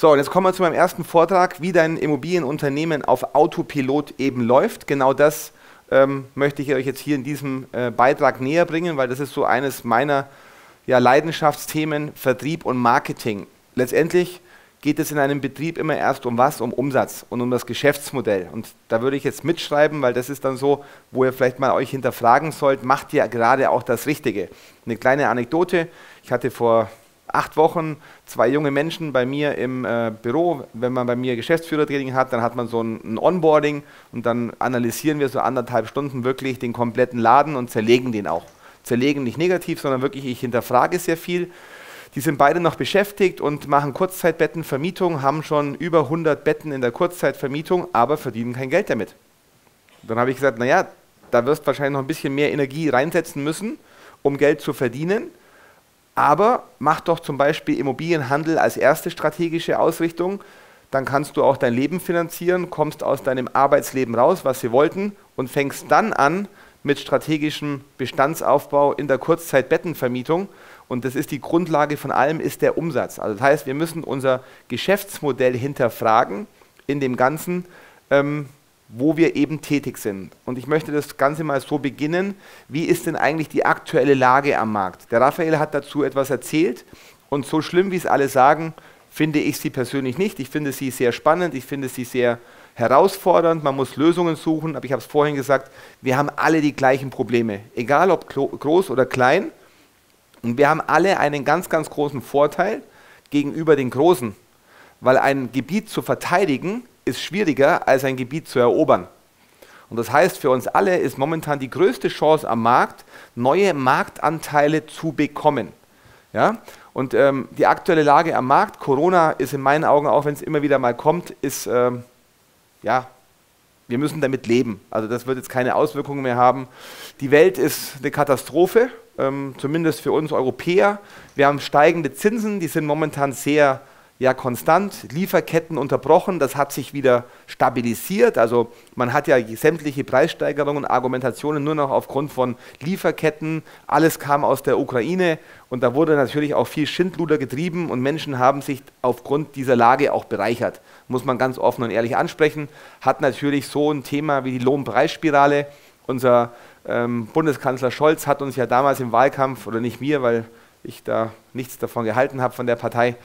So, und jetzt kommen wir zu meinem ersten Vortrag, wie dein Immobilienunternehmen auf Autopilot eben läuft. Genau das ähm, möchte ich euch jetzt hier in diesem äh, Beitrag näher bringen, weil das ist so eines meiner ja, Leidenschaftsthemen, Vertrieb und Marketing. Letztendlich geht es in einem Betrieb immer erst um was? Um Umsatz und um das Geschäftsmodell. Und da würde ich jetzt mitschreiben, weil das ist dann so, wo ihr vielleicht mal euch hinterfragen sollt, macht ihr gerade auch das Richtige? Eine kleine Anekdote. Ich hatte vor acht Wochen zwei junge Menschen bei mir im äh, Büro. Wenn man bei mir Geschäftsführertraining hat, dann hat man so ein, ein, Onboarding und dann analysieren wir so anderthalb Stunden wirklich den kompletten Laden und zerlegen den auch. Zerlegen nicht negativ, sondern wirklich, ich hinterfrage sehr viel. Die sind beide noch beschäftigt und machen Kurzzeitbettenvermietung, haben schon über 100 Betten in der Kurzzeitvermietung, aber verdienen kein Geld damit. Dann habe ich gesagt, naja, da wirst du wahrscheinlich noch ein bisschen mehr Energie reinsetzen müssen, um Geld zu verdienen. Aber mach doch zum Beispiel Immobilienhandel als erste strategische Ausrichtung. Dann kannst du auch dein Leben finanzieren, kommst aus deinem Arbeitsleben raus, was sie wollten, und fängst dann an mit strategischem Bestandsaufbau in der Kurzzeitbettenvermietung. Und das ist die Grundlage von allem, ist der Umsatz. Also das heißt, wir müssen unser Geschäftsmodell hinterfragen in dem Ganzen, ähm, wo wir eben tätig sind. Und ich möchte das Ganze mal so beginnen. Wie ist denn eigentlich die aktuelle Lage am Markt? Der Raphael hat dazu etwas erzählt und so schlimm, wie es alle sagen, finde ich sie persönlich nicht. Ich finde sie sehr spannend, ich finde sie sehr herausfordernd, man muss Lösungen suchen, aber ich habe es vorhin gesagt, wir haben alle die gleichen Probleme, egal ob groß oder klein. Und wir haben alle einen ganz, ganz großen Vorteil gegenüber den Großen, weil ein Gebiet zu verteidigen ist schwieriger, als ein Gebiet zu erobern. Und das heißt, für uns alle ist momentan die größte Chance am Markt, neue Marktanteile zu bekommen. Ja? Und ähm, die aktuelle Lage am Markt, Corona ist in meinen Augen, auch wenn es immer wieder mal kommt, ist, ähm, ja, wir müssen damit leben. Also das wird jetzt keine Auswirkungen mehr haben. Die Welt ist eine Katastrophe, ähm, zumindest für uns Europäer. Wir haben steigende Zinsen, die sind momentan sehr ja konstant, Lieferketten unterbrochen, das hat sich wieder stabilisiert. Also man hat ja sämtliche Preissteigerungen, Argumentationen nur noch aufgrund von Lieferketten. Alles kam aus der Ukraine und da wurde natürlich auch viel Schindluder getrieben und Menschen haben sich aufgrund dieser Lage auch bereichert. Muss man ganz offen und ehrlich ansprechen. Hat natürlich so ein Thema wie die Lohnpreisspirale. Unser ähm, Bundeskanzler Scholz hat uns ja damals im Wahlkampf, oder nicht mir, weil ich da nichts davon gehalten habe von der Partei,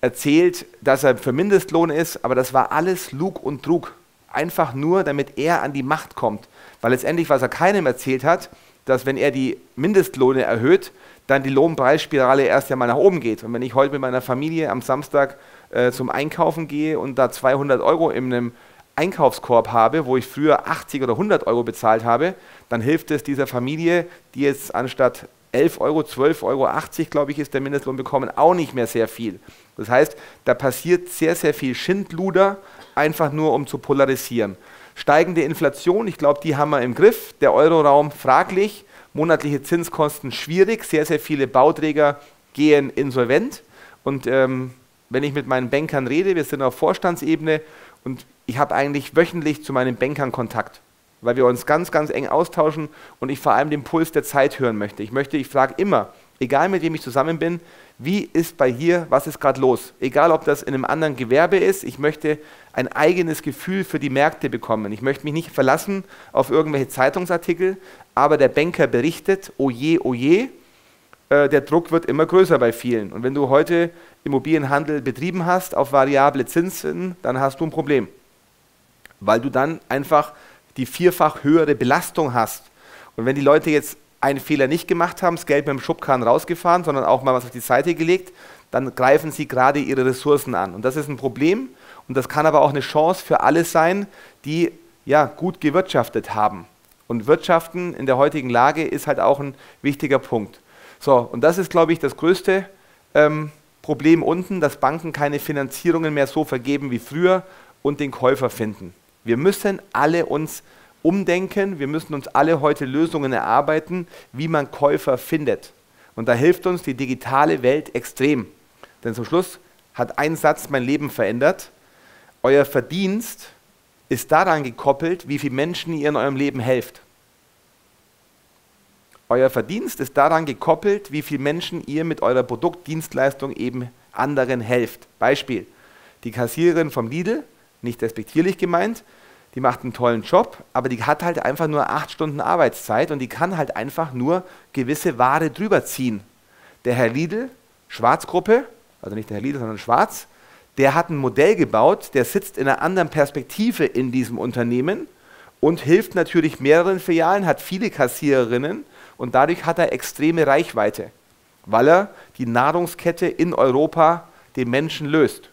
erzählt, dass er für Mindestlohn ist, aber das war alles Lug und Trug. Einfach nur, damit er an die Macht kommt. Weil letztendlich, was er keinem erzählt hat, dass wenn er die Mindestlohne erhöht, dann die Lohnpreisspirale erst einmal nach oben geht. Und wenn ich heute mit meiner Familie am Samstag äh, zum Einkaufen gehe und da 200 Euro in einem Einkaufskorb habe, wo ich früher 80 oder 100 Euro bezahlt habe, dann hilft es dieser Familie, die jetzt anstatt 11 Euro, 12,80 Euro, glaube ich, ist der Mindestlohn bekommen, auch nicht mehr sehr viel. Das heißt, da passiert sehr, sehr viel Schindluder, einfach nur um zu polarisieren. Steigende Inflation, ich glaube, die haben wir im Griff. Der Euroraum fraglich, monatliche Zinskosten schwierig, sehr, sehr viele Bauträger gehen insolvent. Und ähm, wenn ich mit meinen Bankern rede, wir sind auf Vorstandsebene und ich habe eigentlich wöchentlich zu meinen Bankern Kontakt weil wir uns ganz, ganz eng austauschen und ich vor allem den Puls der Zeit hören möchte. Ich möchte, ich frage immer, egal mit wem ich zusammen bin, wie ist bei hier, was ist gerade los? Egal, ob das in einem anderen Gewerbe ist, ich möchte ein eigenes Gefühl für die Märkte bekommen. Ich möchte mich nicht verlassen auf irgendwelche Zeitungsartikel, aber der Banker berichtet, oje, oje, äh, der Druck wird immer größer bei vielen. Und wenn du heute Immobilienhandel betrieben hast auf variable Zinsen, dann hast du ein Problem, weil du dann einfach die vierfach höhere Belastung hast. Und wenn die Leute jetzt einen Fehler nicht gemacht haben, das Geld mit dem Schubkarren rausgefahren, sondern auch mal was auf die Seite gelegt, dann greifen sie gerade ihre Ressourcen an. Und das ist ein Problem und das kann aber auch eine Chance für alle sein, die ja gut gewirtschaftet haben. Und Wirtschaften in der heutigen Lage ist halt auch ein wichtiger Punkt. So, und das ist, glaube ich, das größte ähm, Problem unten, dass Banken keine Finanzierungen mehr so vergeben wie früher und den Käufer finden. Wir müssen alle uns umdenken, wir müssen uns alle heute Lösungen erarbeiten, wie man Käufer findet. Und da hilft uns die digitale Welt extrem. Denn zum Schluss hat ein Satz mein Leben verändert. Euer Verdienst ist daran gekoppelt, wie viele Menschen ihr in eurem Leben helft. Euer Verdienst ist daran gekoppelt, wie viele Menschen ihr mit eurer Produktdienstleistung eben anderen helft. Beispiel. Die Kassiererin vom Lidl, nicht respektierlich gemeint, die macht einen tollen Job, aber die hat halt einfach nur acht Stunden Arbeitszeit und die kann halt einfach nur gewisse Ware drüber ziehen. Der Herr Lidl, Schwarzgruppe, also nicht der Herr Lidl, sondern Schwarz, der hat ein Modell gebaut, der sitzt in einer anderen Perspektive in diesem Unternehmen und hilft natürlich mehreren Filialen, hat viele Kassiererinnen und dadurch hat er extreme Reichweite, weil er die Nahrungskette in Europa den Menschen löst.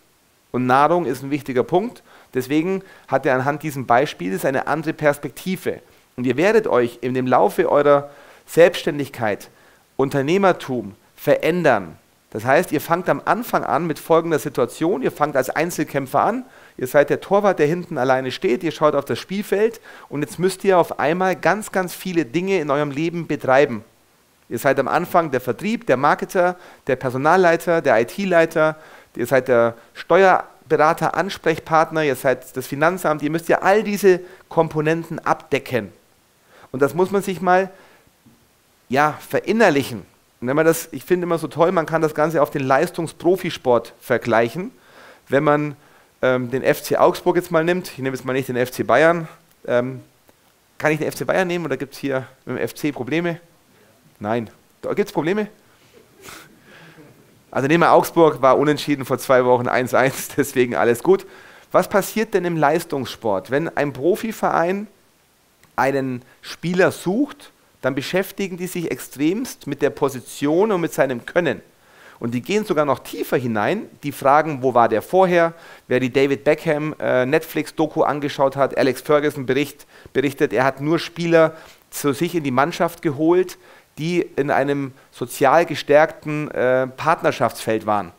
Und Nahrung ist ein wichtiger Punkt Deswegen hat er anhand dieses Beispiels eine andere Perspektive. Und ihr werdet euch in dem Laufe eurer Selbstständigkeit, Unternehmertum verändern. Das heißt, ihr fangt am Anfang an mit folgender Situation. Ihr fangt als Einzelkämpfer an. Ihr seid der Torwart, der hinten alleine steht. Ihr schaut auf das Spielfeld. Und jetzt müsst ihr auf einmal ganz, ganz viele Dinge in eurem Leben betreiben. Ihr seid am Anfang der Vertrieb, der Marketer, der Personalleiter, der IT-Leiter. Ihr seid der Steuer Berater, Ansprechpartner, ihr seid das Finanzamt, ihr müsst ja all diese Komponenten abdecken. Und das muss man sich mal ja, verinnerlichen. Und wenn man das, ich finde immer so toll, man kann das Ganze auf den Leistungsprofisport vergleichen. Wenn man ähm, den FC Augsburg jetzt mal nimmt, ich nehme jetzt mal nicht den FC Bayern, ähm, kann ich den FC Bayern nehmen oder gibt es hier mit dem FC Probleme? Nein. Gibt es Probleme? Also nehmen wir Augsburg, war unentschieden vor zwei Wochen 1-1, deswegen alles gut. Was passiert denn im Leistungssport? Wenn ein Profiverein einen Spieler sucht, dann beschäftigen die sich extremst mit der Position und mit seinem Können. Und die gehen sogar noch tiefer hinein. Die fragen, wo war der vorher? Wer die David Beckham äh, Netflix-Doku angeschaut hat, Alex Ferguson bericht, berichtet, er hat nur Spieler zu sich in die Mannschaft geholt, die in einem sozial gestärkten äh, Partnerschaftsfeld waren.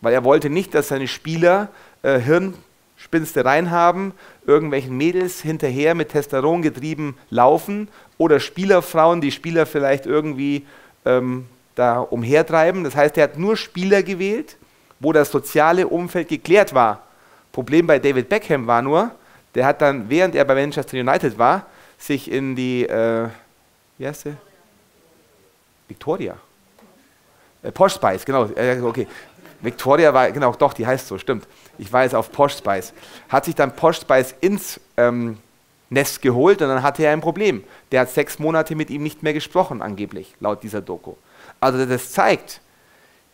Weil er wollte nicht, dass seine Spieler äh, Hirnspinstereien haben, irgendwelchen Mädels hinterher mit Testosteron getrieben laufen oder Spielerfrauen, die Spieler vielleicht irgendwie ähm, da umhertreiben. Das heißt, er hat nur Spieler gewählt, wo das soziale Umfeld geklärt war. Problem bei David Beckham war nur, der hat dann, während er bei Manchester United war, sich in die, äh, wie heißt sie? Victoria. Äh, Posh Spice, genau. Äh, okay. Victoria war, genau, doch, die heißt so, stimmt. Ich war jetzt auf Posh Spice. Hat sich dann Posh Spice ins ähm, Nest geholt und dann hatte er ein Problem. Der hat sechs Monate mit ihm nicht mehr gesprochen, angeblich, laut dieser Doku. Also das zeigt,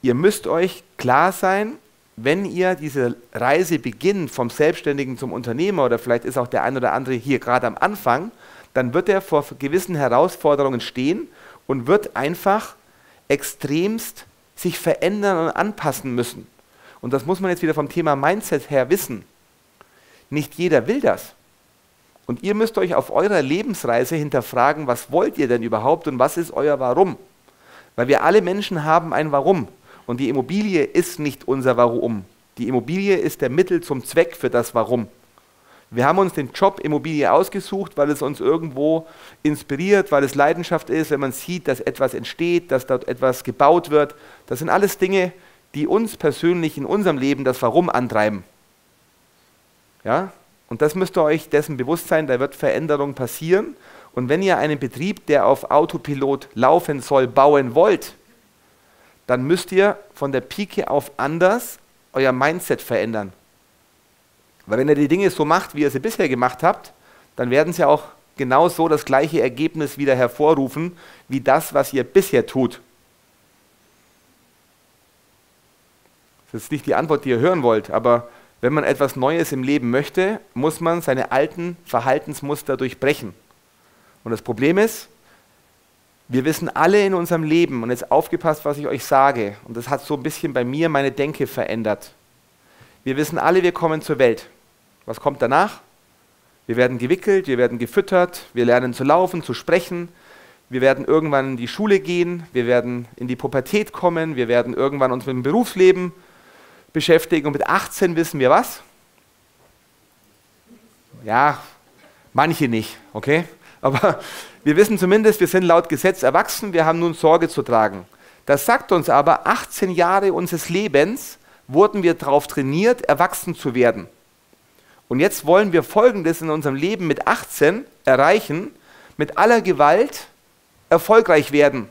ihr müsst euch klar sein, wenn ihr diese Reise beginnt vom Selbstständigen zum Unternehmer oder vielleicht ist auch der ein oder andere hier gerade am Anfang, dann wird er vor gewissen Herausforderungen stehen und wird einfach extremst sich verändern und anpassen müssen. Und das muss man jetzt wieder vom Thema Mindset her wissen. Nicht jeder will das. Und ihr müsst euch auf eurer Lebensreise hinterfragen, was wollt ihr denn überhaupt und was ist euer Warum? Weil wir alle Menschen haben ein Warum. Und die Immobilie ist nicht unser Warum. Die Immobilie ist der Mittel zum Zweck für das Warum. Wir haben uns den Job Immobilie ausgesucht, weil es uns irgendwo inspiriert, weil es Leidenschaft ist, wenn man sieht, dass etwas entsteht, dass dort etwas gebaut wird. Das sind alles Dinge, die uns persönlich in unserem Leben das Warum antreiben. Ja? Und das müsst ihr euch dessen bewusst sein, da wird Veränderung passieren. Und wenn ihr einen Betrieb, der auf Autopilot laufen soll, bauen wollt, dann müsst ihr von der Pike auf anders euer Mindset verändern. Weil wenn ihr die Dinge so macht, wie ihr sie bisher gemacht habt, dann werden sie auch genau so das gleiche Ergebnis wieder hervorrufen, wie das, was ihr bisher tut. Das ist nicht die Antwort, die ihr hören wollt, aber wenn man etwas Neues im Leben möchte, muss man seine alten Verhaltensmuster durchbrechen. Und das Problem ist, wir wissen alle in unserem Leben, und jetzt aufgepasst, was ich euch sage, und das hat so ein bisschen bei mir meine Denke verändert. Wir wissen alle, wir kommen zur Welt. Was kommt danach? Wir werden gewickelt, wir werden gefüttert, wir lernen zu laufen, zu sprechen, wir werden irgendwann in die Schule gehen, wir werden in die Pubertät kommen, wir werden irgendwann uns mit dem Berufsleben beschäftigen und mit 18 wissen wir was? Ja, manche nicht, okay? Aber wir wissen zumindest, wir sind laut Gesetz erwachsen, wir haben nun Sorge zu tragen. Das sagt uns aber, 18 Jahre unseres Lebens wurden wir darauf trainiert, erwachsen zu werden. Und jetzt wollen wir Folgendes in unserem Leben mit 18 erreichen, mit aller Gewalt erfolgreich werden.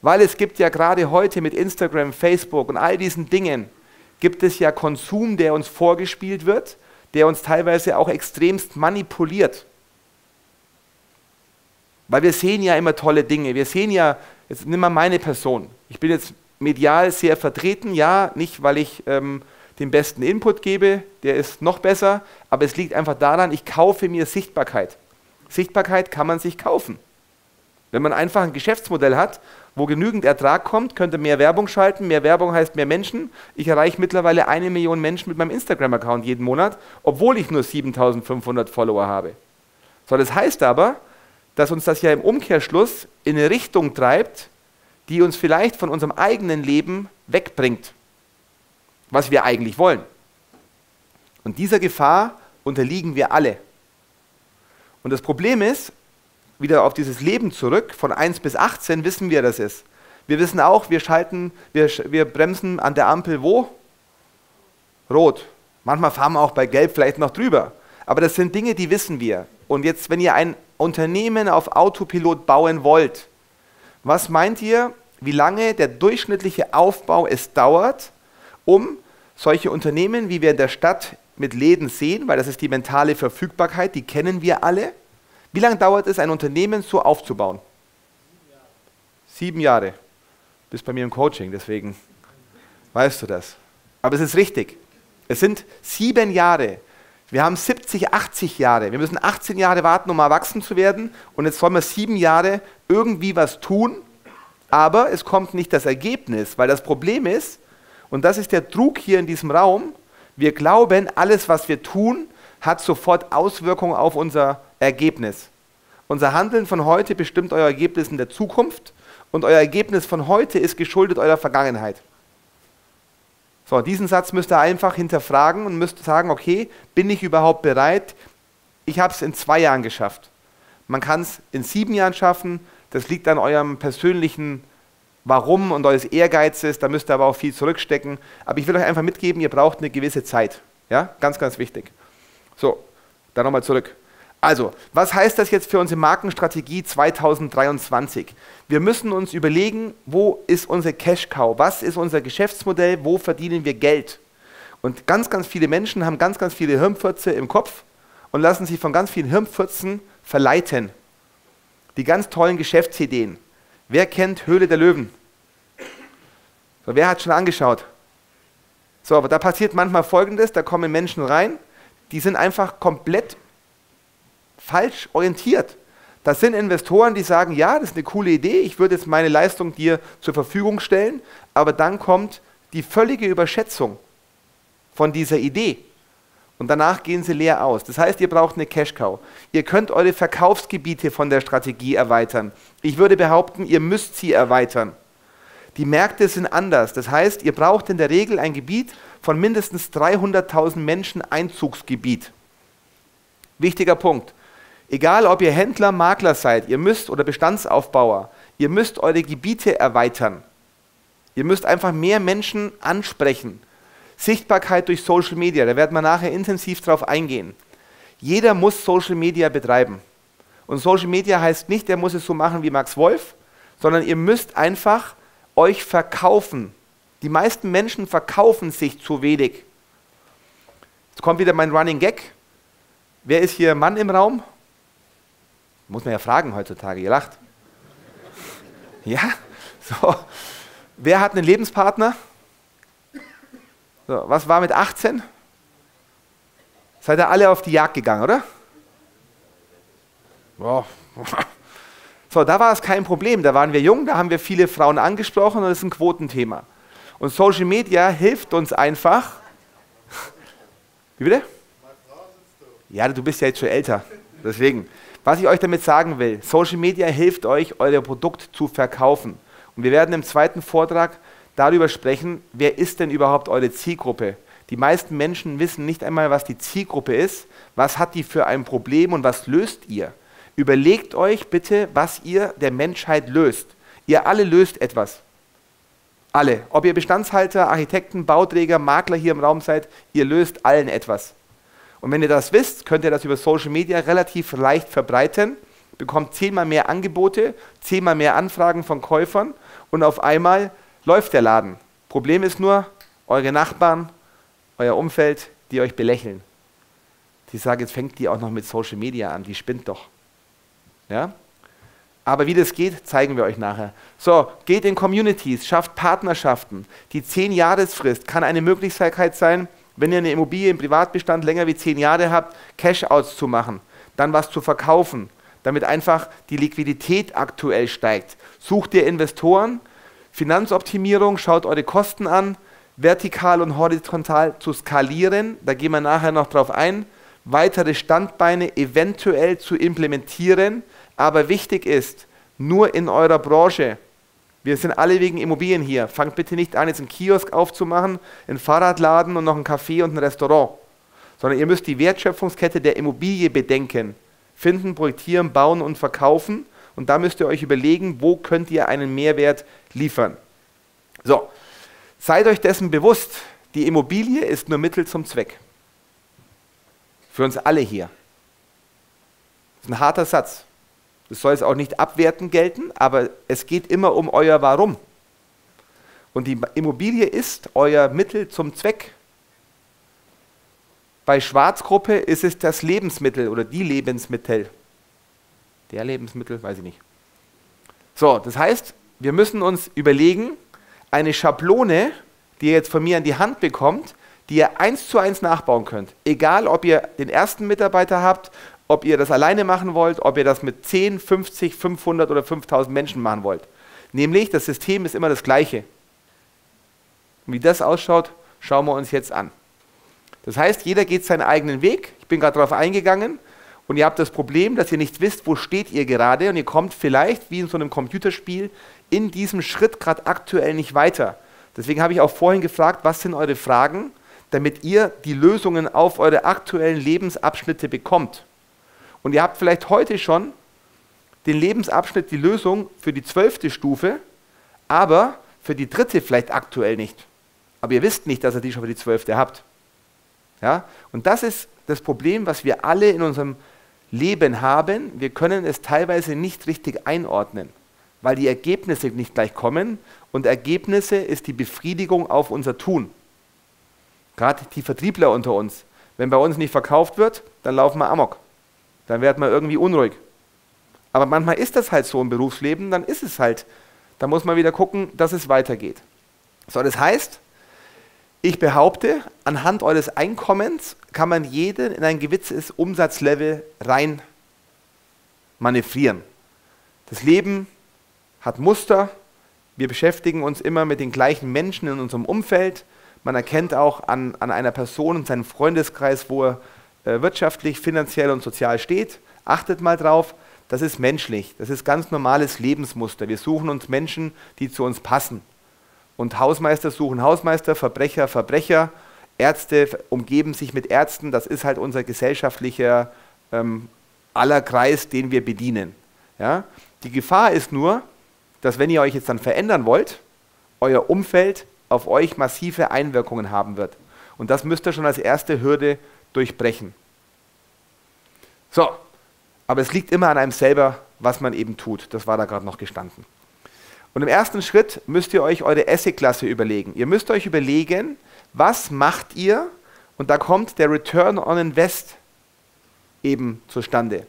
Weil es gibt ja gerade heute mit Instagram, Facebook und all diesen Dingen, gibt es ja Konsum, der uns vorgespielt wird, der uns teilweise auch extremst manipuliert. Weil wir sehen ja immer tolle Dinge. Wir sehen ja, jetzt nimm mal meine Person. Ich bin jetzt medial sehr vertreten, ja, nicht weil ich ähm, den besten Input gebe, der ist noch besser, aber es liegt einfach daran, ich kaufe mir Sichtbarkeit. Sichtbarkeit kann man sich kaufen. Wenn man einfach ein Geschäftsmodell hat, wo genügend Ertrag kommt, könnte mehr Werbung schalten. Mehr Werbung heißt mehr Menschen. Ich erreiche mittlerweile eine Million Menschen mit meinem Instagram-Account jeden Monat, obwohl ich nur 7500 Follower habe. So, das heißt aber, dass uns das ja im Umkehrschluss in eine Richtung treibt, die uns vielleicht von unserem eigenen Leben wegbringt, was wir eigentlich wollen. Und dieser Gefahr unterliegen wir alle. Und das Problem ist, wieder auf dieses Leben zurück, von 1 bis 18 wissen wir, das ist. Wir wissen auch, wir schalten, wir, wir bremsen an der Ampel wo? Rot. Manchmal fahren wir auch bei Gelb vielleicht noch drüber. Aber das sind Dinge, die wissen wir. Und jetzt, wenn ihr ein Unternehmen auf Autopilot bauen wollt, was meint ihr, wie lange der durchschnittliche Aufbau es dauert, um solche Unternehmen, wie wir in der Stadt mit Läden sehen, weil das ist die mentale Verfügbarkeit, die kennen wir alle. Wie lange dauert es, ein Unternehmen so aufzubauen? Sieben Jahre. Bist bei mir im Coaching, deswegen weißt du das. Aber es ist richtig. Es sind sieben Jahre. Wir haben 70, 80 Jahre. Wir müssen 18 Jahre warten, um erwachsen zu werden. Und jetzt sollen wir sieben Jahre irgendwie was tun. Aber es kommt nicht das Ergebnis, weil das Problem ist, und das ist der Trug hier in diesem Raum, wir glauben, alles, was wir tun, hat sofort Auswirkungen auf unser Ergebnis. Unser Handeln von heute bestimmt euer Ergebnis in der Zukunft und euer Ergebnis von heute ist geschuldet eurer Vergangenheit. So, diesen Satz müsst ihr einfach hinterfragen und müsst sagen, okay, bin ich überhaupt bereit? Ich habe es in zwei Jahren geschafft. Man kann es in sieben Jahren schaffen. Das liegt an eurem persönlichen Warum und eures Ehrgeizes. Da müsst ihr aber auch viel zurückstecken. Aber ich will euch einfach mitgeben, ihr braucht eine gewisse Zeit. Ja, ganz, ganz wichtig. So, dann nochmal zurück. Also, was heißt das jetzt für unsere Markenstrategie 2023? Wir müssen uns überlegen, wo ist unsere Cash-Cow? Was ist unser Geschäftsmodell? Wo verdienen wir Geld? Und ganz, ganz viele Menschen haben ganz, ganz viele Hirnfürze im Kopf und lassen sich von ganz vielen Hirnfürzen verleiten. Die ganz tollen Geschäftsideen. Wer kennt Höhle der Löwen? So, wer hat schon angeschaut? So, aber da passiert manchmal Folgendes, da kommen Menschen rein, die sind einfach komplett falsch orientiert. Das sind Investoren, die sagen, ja, das ist eine coole Idee, ich würde jetzt meine Leistung dir zur Verfügung stellen, aber dann kommt die völlige Überschätzung von dieser Idee. Und danach gehen sie leer aus. Das heißt, ihr braucht eine Cash-Cow. Ihr könnt eure Verkaufsgebiete von der Strategie erweitern. Ich würde behaupten, ihr müsst sie erweitern. Die Märkte sind anders. Das heißt, ihr braucht in der Regel ein Gebiet von mindestens 300.000 Menschen Einzugsgebiet. Wichtiger Punkt. Egal, ob ihr Händler, Makler seid, ihr müsst oder Bestandsaufbauer, ihr müsst eure Gebiete erweitern. Ihr müsst einfach mehr Menschen ansprechen. Sichtbarkeit durch Social Media, da werden wir nachher intensiv drauf eingehen. Jeder muss Social Media betreiben. Und Social Media heißt nicht, der muss es so machen wie Max Wolf, sondern ihr müsst einfach euch verkaufen. Die meisten Menschen verkaufen sich zu wenig. Jetzt kommt wieder mein Running Gag. Wer ist hier Mann im Raum? Muss man ja fragen heutzutage, ihr lacht. Ja, so. Wer hat einen Lebenspartner? So, was war mit 18? Seid ihr alle auf die Jagd gegangen, oder? Boah. So, da war es kein Problem. Da waren wir jung, da haben wir viele Frauen angesprochen und das ist ein Quotenthema. Und Social Media hilft uns einfach. Wie bitte? Ja, du bist ja jetzt schon älter. Deswegen. Was ich euch damit sagen will, Social Media hilft euch, euer Produkt zu verkaufen. Und wir werden im zweiten Vortrag darüber sprechen, wer ist denn überhaupt eure Zielgruppe? Die meisten Menschen wissen nicht einmal, was die Zielgruppe ist, was hat die für ein Problem und was löst ihr. Überlegt euch bitte, was ihr der Menschheit löst. Ihr alle löst etwas. Alle. Ob ihr Bestandshalter, Architekten, Bauträger, Makler hier im Raum seid, ihr löst allen etwas. Und wenn ihr das wisst, könnt ihr das über Social Media relativ leicht verbreiten, bekommt zehnmal mehr Angebote, zehnmal mehr Anfragen von Käufern und auf einmal läuft der Laden. Problem ist nur, eure Nachbarn euer Umfeld, die euch belächeln. Die sagen, jetzt fängt die auch noch mit Social Media an, die spinnt doch. Ja? Aber wie das geht, zeigen wir euch nachher. So, geht in Communities, schafft Partnerschaften. Die 10-Jahresfrist kann eine Möglichkeit sein, wenn ihr eine Immobilie im Privatbestand länger wie 10 Jahre habt, Cash-outs zu machen, dann was zu verkaufen, damit einfach die Liquidität aktuell steigt. Sucht ihr Investoren, Finanzoptimierung, schaut eure Kosten an, vertikal und horizontal zu skalieren, da gehen wir nachher noch drauf ein, weitere Standbeine eventuell zu implementieren, aber wichtig ist, nur in eurer Branche. Wir sind alle wegen Immobilien hier. Fangt bitte nicht an, jetzt einen Kiosk aufzumachen, einen Fahrradladen und noch ein Café und ein Restaurant. Sondern ihr müsst die Wertschöpfungskette der Immobilie bedenken. Finden, projektieren, bauen und verkaufen. Und da müsst ihr euch überlegen, wo könnt ihr einen Mehrwert liefern. So, seid euch dessen bewusst, die Immobilie ist nur Mittel zum Zweck. Für uns alle hier. Das ist ein harter Satz. Das soll jetzt auch nicht abwertend gelten, aber es geht immer um euer Warum. Und die Immobilie ist euer Mittel zum Zweck. Bei Schwarzgruppe ist es das Lebensmittel oder die Lebensmittel. Der Lebensmittel, weiß ich nicht. So, das heißt, wir müssen uns überlegen, eine Schablone, die ihr jetzt von mir an die Hand bekommt, die ihr eins zu eins nachbauen könnt. Egal, ob ihr den ersten Mitarbeiter habt ob ihr das alleine machen wollt, ob ihr das mit 10, 50, 500 oder 5000 Menschen machen wollt. Nämlich, das System ist immer das gleiche. Und wie das ausschaut, schauen wir uns jetzt an. Das heißt, jeder geht seinen eigenen Weg. Ich bin gerade darauf eingegangen und ihr habt das Problem, dass ihr nicht wisst, wo steht ihr gerade und ihr kommt vielleicht, wie in so einem Computerspiel, in diesem Schritt gerade aktuell nicht weiter. Deswegen habe ich auch vorhin gefragt, was sind eure Fragen, damit ihr die Lösungen auf eure aktuellen Lebensabschnitte bekommt. Und ihr habt vielleicht heute schon den Lebensabschnitt, die Lösung für die zwölfte Stufe, aber für die dritte vielleicht aktuell nicht. Aber ihr wisst nicht, dass ihr die schon für die zwölfte habt. Ja? Und das ist das Problem, was wir alle in unserem Leben haben. Wir können es teilweise nicht richtig einordnen, weil die Ergebnisse nicht gleich kommen. Und Ergebnisse ist die Befriedigung auf unser Tun. Gerade die Vertriebler unter uns. Wenn bei uns nicht verkauft wird, dann laufen wir amok dann wird man irgendwie unruhig. Aber manchmal ist das halt so im Berufsleben, dann ist es halt. Da muss man wieder gucken, dass es weitergeht. So, das heißt, ich behaupte, anhand eures Einkommens kann man jeden in ein gewisses Umsatzlevel rein manövrieren. Das Leben hat Muster. Wir beschäftigen uns immer mit den gleichen Menschen in unserem Umfeld. Man erkennt auch an, an einer Person in seinem Freundeskreis, wo er äh, wirtschaftlich, finanziell und sozial steht. Achtet mal drauf, das ist menschlich, das ist ganz normales Lebensmuster. Wir suchen uns Menschen, die zu uns passen. Und Hausmeister suchen Hausmeister, Verbrecher, Verbrecher, Ärzte umgeben sich mit Ärzten. Das ist halt unser gesellschaftlicher ähm, aller Kreis, den wir bedienen. Ja? Die Gefahr ist nur, dass wenn ihr euch jetzt dann verändern wollt, euer Umfeld auf euch massive Einwirkungen haben wird. Und das müsst ihr schon als erste Hürde durchbrechen. So, aber es liegt immer an einem selber, was man eben tut. Das war da gerade noch gestanden. Und im ersten Schritt müsst ihr euch eure Asset-Klasse überlegen. Ihr müsst euch überlegen, was macht ihr? Und da kommt der Return on Invest eben zustande.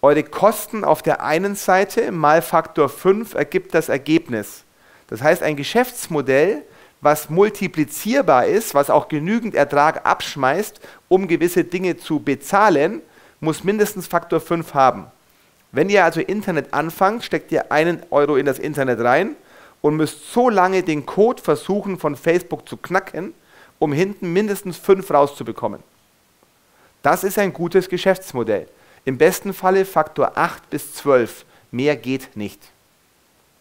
Eure Kosten auf der einen Seite mal Faktor 5 ergibt das Ergebnis. Das heißt, ein Geschäftsmodell was multiplizierbar ist, was auch genügend Ertrag abschmeißt, um gewisse Dinge zu bezahlen, muss mindestens Faktor 5 haben. Wenn ihr also Internet anfangt, steckt ihr einen Euro in das Internet rein und müsst so lange den Code versuchen von Facebook zu knacken, um hinten mindestens 5 rauszubekommen. Das ist ein gutes Geschäftsmodell. Im besten Falle Faktor 8 bis 12. Mehr geht nicht.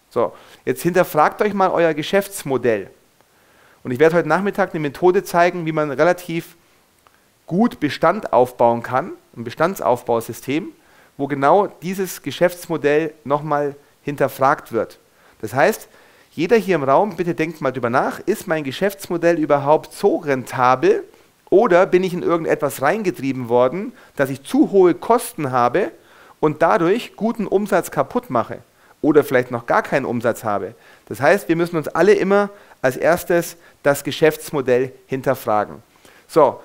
So, jetzt hinterfragt euch mal euer Geschäftsmodell. Und ich werde heute Nachmittag eine Methode zeigen, wie man relativ gut Bestand aufbauen kann, ein Bestandsaufbausystem, wo genau dieses Geschäftsmodell nochmal hinterfragt wird. Das heißt, jeder hier im Raum, bitte denkt mal drüber nach, ist mein Geschäftsmodell überhaupt so rentabel oder bin ich in irgendetwas reingetrieben worden, dass ich zu hohe Kosten habe und dadurch guten Umsatz kaputt mache oder vielleicht noch gar keinen Umsatz habe. Das heißt, wir müssen uns alle immer als erstes das Geschäftsmodell hinterfragen. So,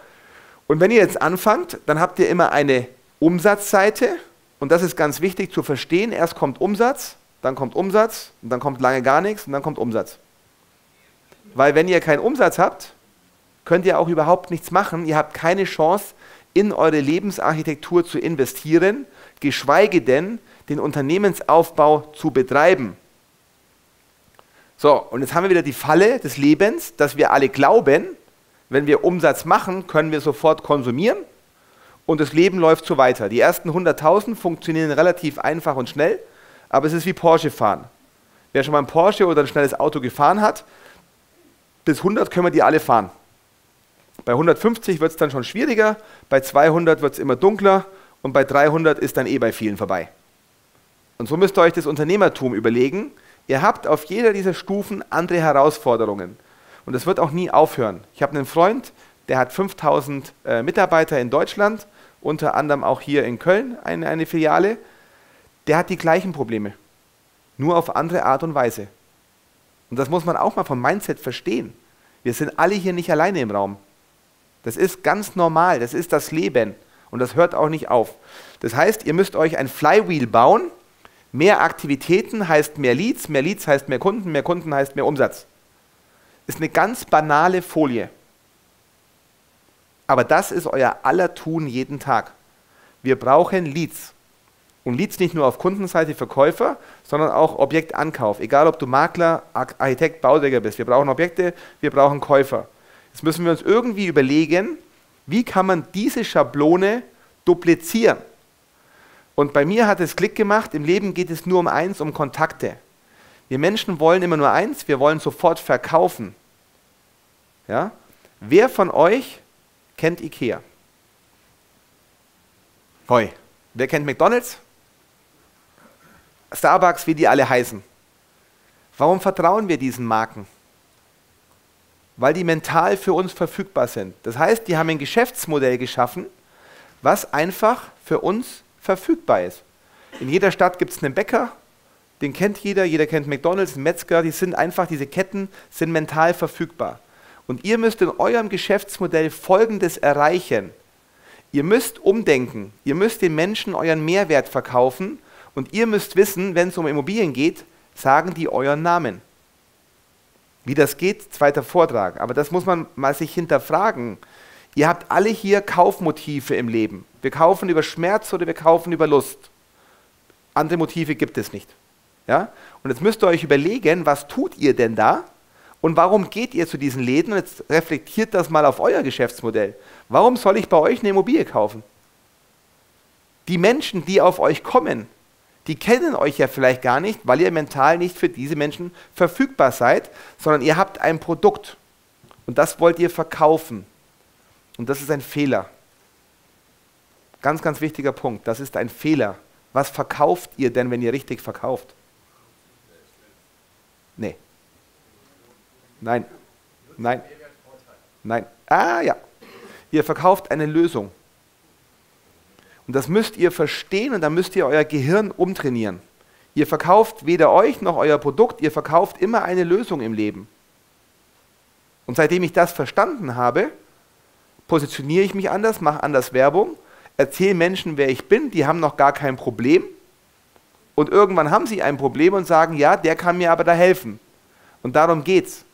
und wenn ihr jetzt anfangt, dann habt ihr immer eine Umsatzseite und das ist ganz wichtig zu verstehen. Erst kommt Umsatz, dann kommt Umsatz, und dann kommt lange gar nichts und dann kommt Umsatz. Weil wenn ihr keinen Umsatz habt, könnt ihr auch überhaupt nichts machen. Ihr habt keine Chance, in eure Lebensarchitektur zu investieren, geschweige denn den Unternehmensaufbau zu betreiben. So, und jetzt haben wir wieder die Falle des Lebens, dass wir alle glauben, wenn wir Umsatz machen, können wir sofort konsumieren und das Leben läuft so weiter. Die ersten 100.000 funktionieren relativ einfach und schnell, aber es ist wie Porsche fahren. Wer schon mal ein Porsche oder ein schnelles Auto gefahren hat, bis 100 können wir die alle fahren. Bei 150 wird es dann schon schwieriger, bei 200 wird es immer dunkler und bei 300 ist dann eh bei vielen vorbei. Und so müsst ihr euch das Unternehmertum überlegen. Ihr habt auf jeder dieser Stufen andere Herausforderungen. Und das wird auch nie aufhören. Ich habe einen Freund, der hat 5000 äh, Mitarbeiter in Deutschland, unter anderem auch hier in Köln eine, eine Filiale. Der hat die gleichen Probleme, nur auf andere Art und Weise. Und das muss man auch mal vom Mindset verstehen. Wir sind alle hier nicht alleine im Raum. Das ist ganz normal, das ist das Leben und das hört auch nicht auf. Das heißt, ihr müsst euch ein Flywheel bauen. Mehr Aktivitäten heißt mehr Leads, mehr Leads heißt mehr Kunden, mehr Kunden heißt mehr Umsatz. Ist eine ganz banale Folie. Aber das ist euer aller Tun jeden Tag. Wir brauchen Leads. Und Leads nicht nur auf Kundenseite für Käufer, sondern auch Objektankauf. Egal ob du Makler, Architekt, Baudecker bist. Wir brauchen Objekte, wir brauchen Käufer. Jetzt müssen wir uns irgendwie überlegen, wie kann man diese Schablone duplizieren. Und bei mir hat es Klick gemacht, im Leben geht es nur um eins, um Kontakte. Wir Menschen wollen immer nur eins, wir wollen sofort verkaufen. Ja? Wer von euch kennt Ikea? Hoi. Wer kennt McDonald's? Starbucks, wie die alle heißen. Warum vertrauen wir diesen Marken? Weil die mental für uns verfügbar sind. Das heißt, die haben ein Geschäftsmodell geschaffen, was einfach für uns verfügbar ist. In jeder Stadt gibt es einen Bäcker, den kennt jeder, jeder kennt McDonalds, einen Metzger, die sind einfach, diese Ketten sind mental verfügbar. Und ihr müsst in eurem Geschäftsmodell Folgendes erreichen. Ihr müsst umdenken, ihr müsst den Menschen euren Mehrwert verkaufen und ihr müsst wissen, wenn es um Immobilien geht, sagen die euren Namen. Wie das geht, zweiter Vortrag. Aber das muss man mal sich hinterfragen. Ihr habt alle hier Kaufmotive im Leben. Wir kaufen über Schmerz oder wir kaufen über Lust. Andere Motive gibt es nicht. Ja? Und jetzt müsst ihr euch überlegen, was tut ihr denn da? Und warum geht ihr zu diesen Läden? Und jetzt reflektiert das mal auf euer Geschäftsmodell. Warum soll ich bei euch eine Immobilie kaufen? Die Menschen, die auf euch kommen, die kennen euch ja vielleicht gar nicht, weil ihr mental nicht für diese Menschen verfügbar seid, sondern ihr habt ein Produkt und das wollt ihr verkaufen. Und das ist ein Fehler. Ganz, ganz wichtiger Punkt. Das ist ein Fehler. Was verkauft ihr denn, wenn ihr richtig verkauft? Nee. Nein. Nein. Nein. Ah ja. Ihr verkauft eine Lösung. Und das müsst ihr verstehen und da müsst ihr euer Gehirn umtrainieren. Ihr verkauft weder euch noch euer Produkt, ihr verkauft immer eine Lösung im Leben. Und seitdem ich das verstanden habe, positioniere ich mich anders, mache anders Werbung, erzähle Menschen, wer ich bin, die haben noch gar kein Problem. Und irgendwann haben sie ein Problem und sagen, ja, der kann mir aber da helfen. Und darum geht's.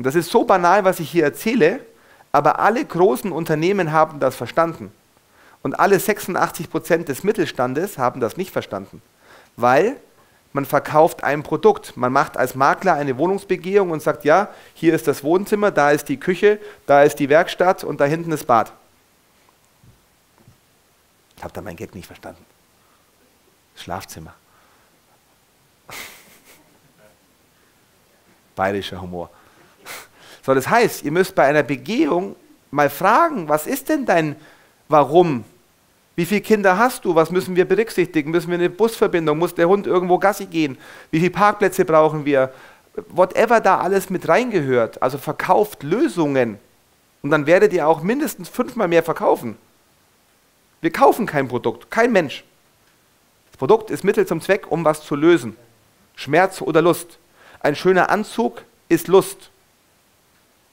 Und das ist so banal, was ich hier erzähle, aber alle großen Unternehmen haben das verstanden. Und alle 86 Prozent des Mittelstandes haben das nicht verstanden. Weil man verkauft ein Produkt. Man macht als Makler eine Wohnungsbegehung und sagt, ja, hier ist das Wohnzimmer, da ist die Küche, da ist die Werkstatt und da hinten ist Bad. Ich habe da mein Gag nicht verstanden. Schlafzimmer. Bayerischer Humor. So, das heißt, ihr müsst bei einer Begehung mal fragen, was ist denn dein Warum? Wie viele Kinder hast du? Was müssen wir berücksichtigen? Müssen wir eine Busverbindung? Muss der Hund irgendwo Gassi gehen? Wie viele Parkplätze brauchen wir? Whatever da alles mit reingehört. Also verkauft Lösungen. Und dann werdet ihr auch mindestens fünfmal mehr verkaufen. Wir kaufen kein Produkt, kein Mensch. Das Produkt ist Mittel zum Zweck, um was zu lösen. Schmerz oder Lust. Ein schöner Anzug ist Lust.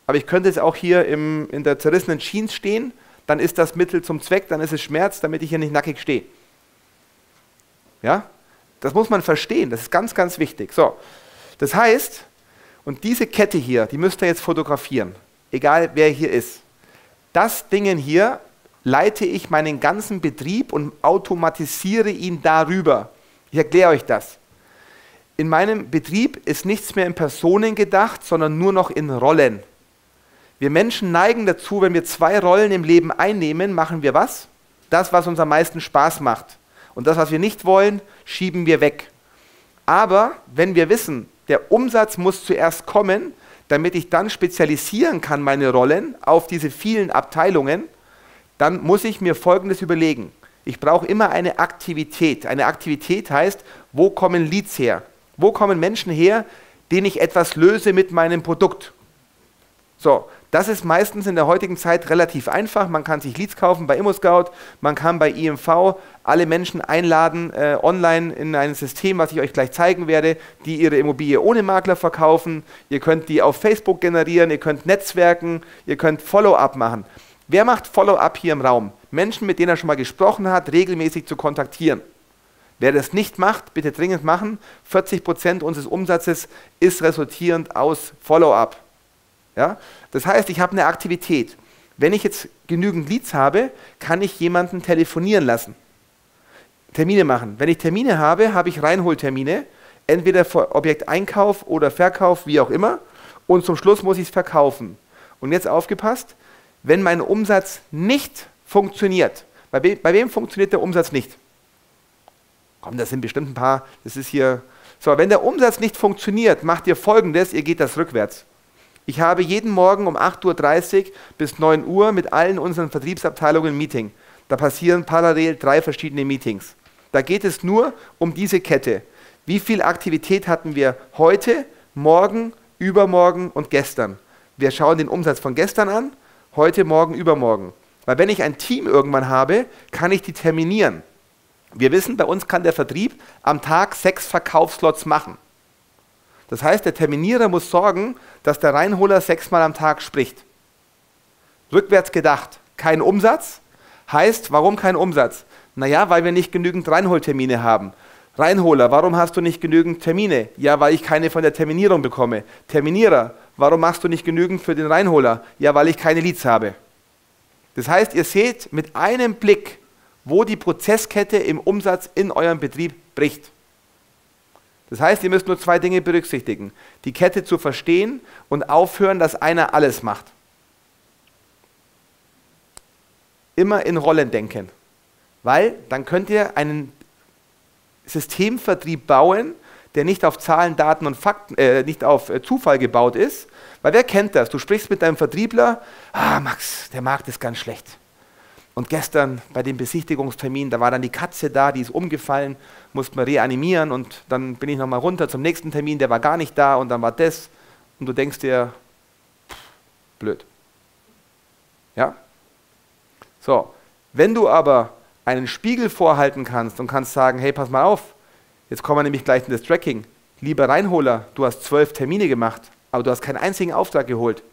Aber ich könnte es auch hier im, in der zerrissenen Jeans stehen, dann ist das Mittel zum Zweck, dann ist es Schmerz, damit ich hier nicht nackig stehe. Ja? Das muss man verstehen, das ist ganz, ganz wichtig. So, das heißt, und diese Kette hier, die müsst ihr jetzt fotografieren, egal wer hier ist. Das Ding hier leite ich meinen ganzen Betrieb und automatisiere ihn darüber. Ich erkläre euch das. In meinem Betrieb ist nichts mehr in Personen gedacht, sondern nur noch in Rollen. Wir Menschen neigen dazu, wenn wir zwei Rollen im Leben einnehmen, machen wir was? Das, was uns am meisten Spaß macht. Und das, was wir nicht wollen, schieben wir weg. Aber wenn wir wissen, der Umsatz muss zuerst kommen, damit ich dann spezialisieren kann, meine Rollen auf diese vielen Abteilungen, dann muss ich mir Folgendes überlegen. Ich brauche immer eine Aktivität. Eine Aktivität heißt, wo kommen Leads her? Wo kommen Menschen her, denen ich etwas löse mit meinem Produkt? So, das ist meistens in der heutigen Zeit relativ einfach. Man kann sich Leads kaufen bei ImmoScout, man kann bei IMV alle Menschen einladen äh, online in ein System, was ich euch gleich zeigen werde, die ihre Immobilie ohne Makler verkaufen. Ihr könnt die auf Facebook generieren, ihr könnt Netzwerken, ihr könnt Follow-up machen. Wer macht Follow-up hier im Raum? Menschen, mit denen er schon mal gesprochen hat, regelmäßig zu kontaktieren. Wer das nicht macht, bitte dringend machen. 40% unseres Umsatzes ist resultierend aus Follow-up. Ja? Das heißt, ich habe eine Aktivität. Wenn ich jetzt genügend Leads habe, kann ich jemanden telefonieren lassen. Termine machen. Wenn ich Termine habe, habe ich Reinholtermine, entweder für Objekteinkauf oder Verkauf, wie auch immer. Und zum Schluss muss ich es verkaufen. Und jetzt aufgepasst, wenn mein Umsatz nicht funktioniert, bei, we bei wem funktioniert der Umsatz nicht? Komm, das sind bestimmt ein paar, das ist hier. So, wenn der Umsatz nicht funktioniert, macht ihr folgendes, ihr geht das rückwärts. Ich habe jeden Morgen um 8.30 Uhr bis 9 Uhr mit allen unseren Vertriebsabteilungen ein Meeting. Da passieren parallel drei verschiedene Meetings. Da geht es nur um diese Kette. Wie viel Aktivität hatten wir heute, morgen, übermorgen und gestern? Wir schauen den Umsatz von gestern an, heute, morgen, übermorgen. Weil wenn ich ein Team irgendwann habe, kann ich die terminieren. Wir wissen, bei uns kann der Vertrieb am Tag sechs Verkaufslots machen. Das heißt, der Terminierer muss sorgen, dass der Reinholer sechsmal am Tag spricht. Rückwärts gedacht, kein Umsatz heißt, warum kein Umsatz? Naja, weil wir nicht genügend Reinholtermine haben. Reinholer, warum hast du nicht genügend Termine? Ja, weil ich keine von der Terminierung bekomme. Terminierer, warum machst du nicht genügend für den Reinholer? Ja, weil ich keine Leads habe. Das heißt, ihr seht mit einem Blick, wo die Prozesskette im Umsatz in eurem Betrieb bricht. Das heißt, ihr müsst nur zwei Dinge berücksichtigen. Die Kette zu verstehen und aufhören, dass einer alles macht. Immer in Rollen denken. Weil dann könnt ihr einen Systemvertrieb bauen, der nicht auf Zahlen, Daten und Fakten, äh, nicht auf äh, Zufall gebaut ist. Weil wer kennt das? Du sprichst mit deinem Vertriebler, ah Max, der Markt ist ganz schlecht. Und gestern bei dem Besichtigungstermin, da war dann die Katze da, die ist umgefallen, musste man reanimieren und dann bin ich nochmal runter zum nächsten Termin, der war gar nicht da und dann war das. Und du denkst dir, blöd. Ja? So, wenn du aber einen Spiegel vorhalten kannst und kannst sagen, hey, pass mal auf, jetzt kommen wir nämlich gleich in das Tracking. Lieber Reinholer, du hast zwölf Termine gemacht, aber du hast keinen einzigen Auftrag geholt.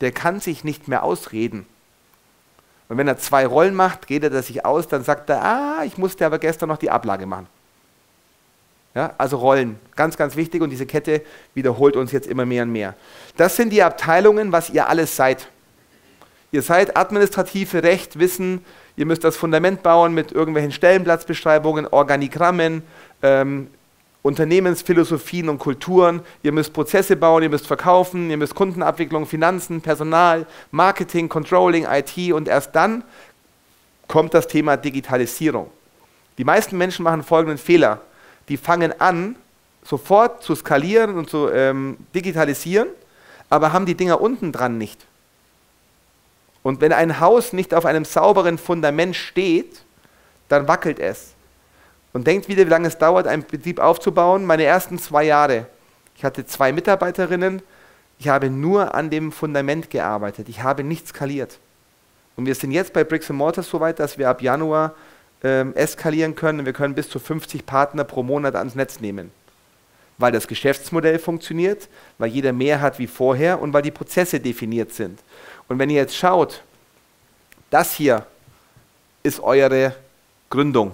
Der kann sich nicht mehr ausreden. Und wenn er zwei Rollen macht, redet er sich aus, dann sagt er, ah, ich musste aber gestern noch die Ablage machen. Ja, also Rollen, ganz, ganz wichtig und diese Kette wiederholt uns jetzt immer mehr und mehr. Das sind die Abteilungen, was ihr alles seid. Ihr seid administrative Recht, Wissen, ihr müsst das Fundament bauen mit irgendwelchen Stellenplatzbeschreibungen, Organigrammen, ähm, Unternehmensphilosophien und Kulturen. Ihr müsst Prozesse bauen, ihr müsst verkaufen, ihr müsst Kundenabwicklung, Finanzen, Personal, Marketing, Controlling, IT und erst dann kommt das Thema Digitalisierung. Die meisten Menschen machen folgenden Fehler. Die fangen an, sofort zu skalieren und zu ähm, digitalisieren, aber haben die Dinger unten dran nicht. Und wenn ein Haus nicht auf einem sauberen Fundament steht, dann wackelt es. Und denkt wieder, wie lange es dauert, einen Betrieb aufzubauen. Meine ersten zwei Jahre. Ich hatte zwei Mitarbeiterinnen. Ich habe nur an dem Fundament gearbeitet. Ich habe nicht skaliert. Und wir sind jetzt bei Bricks Mortars so weit, dass wir ab Januar ähm, eskalieren können. Wir können bis zu 50 Partner pro Monat ans Netz nehmen. weil das Geschäftsmodell funktioniert, weil jeder mehr hat wie vorher und weil die Prozesse definiert sind. Und wenn ihr jetzt schaut, das hier ist eure Gründung.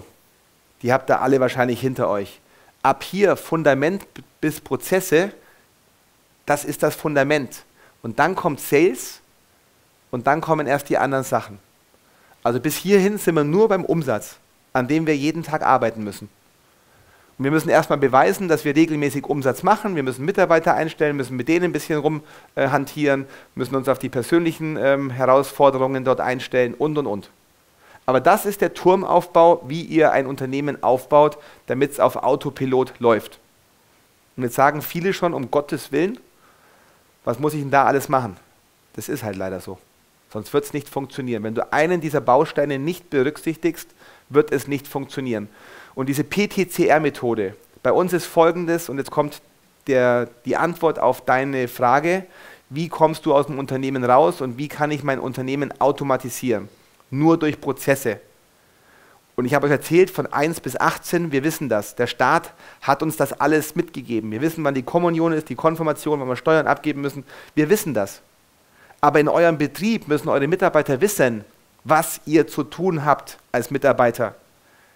Die habt ihr alle wahrscheinlich hinter euch. Ab hier Fundament bis Prozesse, das ist das Fundament. Und dann kommt Sales und dann kommen erst die anderen Sachen. Also bis hierhin sind wir nur beim Umsatz, an dem wir jeden Tag arbeiten müssen. Und wir müssen erstmal beweisen, dass wir regelmäßig Umsatz machen. Wir müssen Mitarbeiter einstellen, müssen mit denen ein bisschen rumhantieren, äh, müssen uns auf die persönlichen ähm, Herausforderungen dort einstellen und, und, und. Aber das ist der Turmaufbau, wie ihr ein Unternehmen aufbaut, damit es auf Autopilot läuft. Und jetzt sagen viele schon, um Gottes Willen, was muss ich denn da alles machen? Das ist halt leider so. Sonst wird es nicht funktionieren. Wenn du einen dieser Bausteine nicht berücksichtigst, wird es nicht funktionieren. Und diese PTCR-Methode, bei uns ist folgendes, und jetzt kommt der, die Antwort auf deine Frage, wie kommst du aus dem Unternehmen raus und wie kann ich mein Unternehmen automatisieren? Nur durch Prozesse. Und ich habe euch erzählt, von 1 bis 18, wir wissen das. Der Staat hat uns das alles mitgegeben. Wir wissen, wann die Kommunion ist, die Konfirmation, wann wir Steuern abgeben müssen. Wir wissen das. Aber in eurem Betrieb müssen eure Mitarbeiter wissen, was ihr zu tun habt als Mitarbeiter.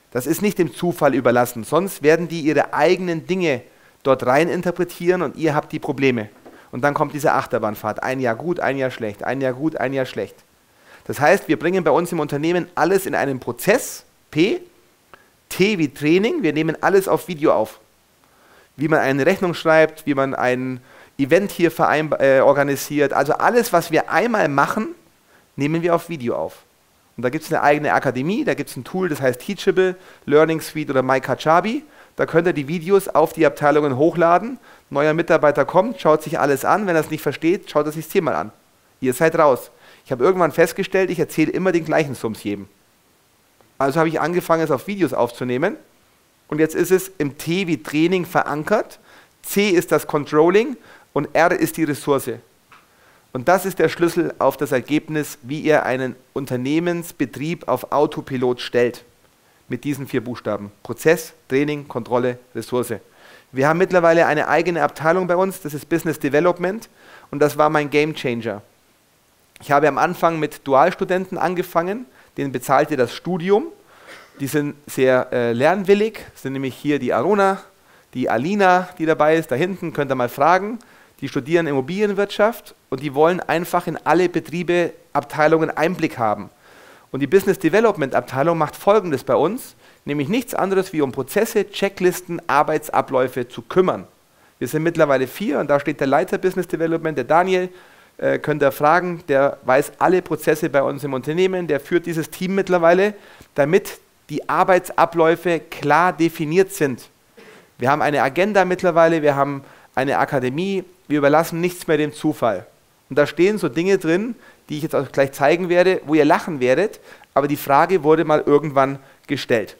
Das ist nicht dem Zufall überlassen, sonst werden die ihre eigenen Dinge dort rein interpretieren und ihr habt die Probleme. Und dann kommt diese Achterbahnfahrt. Ein Jahr gut, ein Jahr schlecht, ein Jahr gut, ein Jahr schlecht. Das heißt, wir bringen bei uns im Unternehmen alles in einen Prozess, P, T wie Training, wir nehmen alles auf Video auf. Wie man eine Rechnung schreibt, wie man ein Event hier äh, organisiert. Also alles, was wir einmal machen, nehmen wir auf Video auf. Und da gibt es eine eigene Akademie, da gibt es ein Tool, das heißt Teachable, Learning Suite oder MyKajabi. Da könnt ihr die Videos auf die Abteilungen hochladen. Neuer Mitarbeiter kommt, schaut sich alles an. Wenn er es nicht versteht, schaut er sich das Thema an. Ihr seid raus. Ich habe irgendwann festgestellt, ich erzähle immer den gleichen Sums jedem. Also habe ich angefangen, es auf Videos aufzunehmen. Und jetzt ist es im T wie Training verankert. C ist das Controlling und R ist die Ressource. Und das ist der Schlüssel auf das Ergebnis, wie ihr einen Unternehmensbetrieb auf Autopilot stellt. Mit diesen vier Buchstaben. Prozess, Training, Kontrolle, Ressource. Wir haben mittlerweile eine eigene Abteilung bei uns, das ist Business Development und das war mein Game Changer. Ich habe am Anfang mit Dualstudenten angefangen, denen bezahlte das Studium. Die sind sehr äh, lernwillig, das sind nämlich hier die Aruna, die Alina, die dabei ist, da hinten, könnt ihr mal fragen. Die studieren Immobilienwirtschaft und die wollen einfach in alle Betriebe, Abteilungen Einblick haben. Und die Business Development Abteilung macht Folgendes bei uns, nämlich nichts anderes wie um Prozesse, Checklisten, Arbeitsabläufe zu kümmern. Wir sind mittlerweile vier und da steht der Leiter Business Development, der Daniel, äh, könnt ihr fragen, der weiß alle Prozesse bei uns im Unternehmen, der führt dieses Team mittlerweile, damit die Arbeitsabläufe klar definiert sind. Wir haben eine Agenda mittlerweile, wir haben eine Akademie, wir überlassen nichts mehr dem Zufall. Und da stehen so Dinge drin, die ich jetzt auch gleich zeigen werde, wo ihr lachen werdet, aber die Frage wurde mal irgendwann gestellt.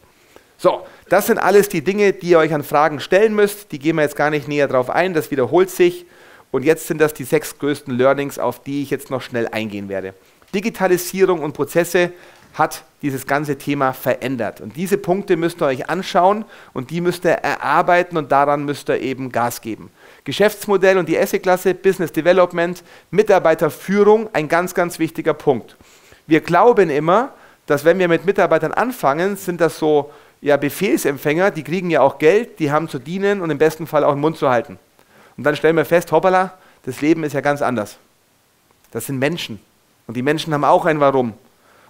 So, das sind alles die Dinge, die ihr euch an Fragen stellen müsst. Die gehen wir jetzt gar nicht näher drauf ein, das wiederholt sich. Und jetzt sind das die sechs größten Learnings, auf die ich jetzt noch schnell eingehen werde. Digitalisierung und Prozesse hat dieses ganze Thema verändert. Und diese Punkte müsst ihr euch anschauen und die müsst ihr erarbeiten und daran müsst ihr eben Gas geben. Geschäftsmodell und die S-Klasse, Business Development, Mitarbeiterführung, ein ganz, ganz wichtiger Punkt. Wir glauben immer, dass wenn wir mit Mitarbeitern anfangen, sind das so ja, Befehlsempfänger, die kriegen ja auch Geld, die haben zu dienen und im besten Fall auch den Mund zu halten. Und dann stellen wir fest, hoppala, das Leben ist ja ganz anders. Das sind Menschen. Und die Menschen haben auch ein Warum.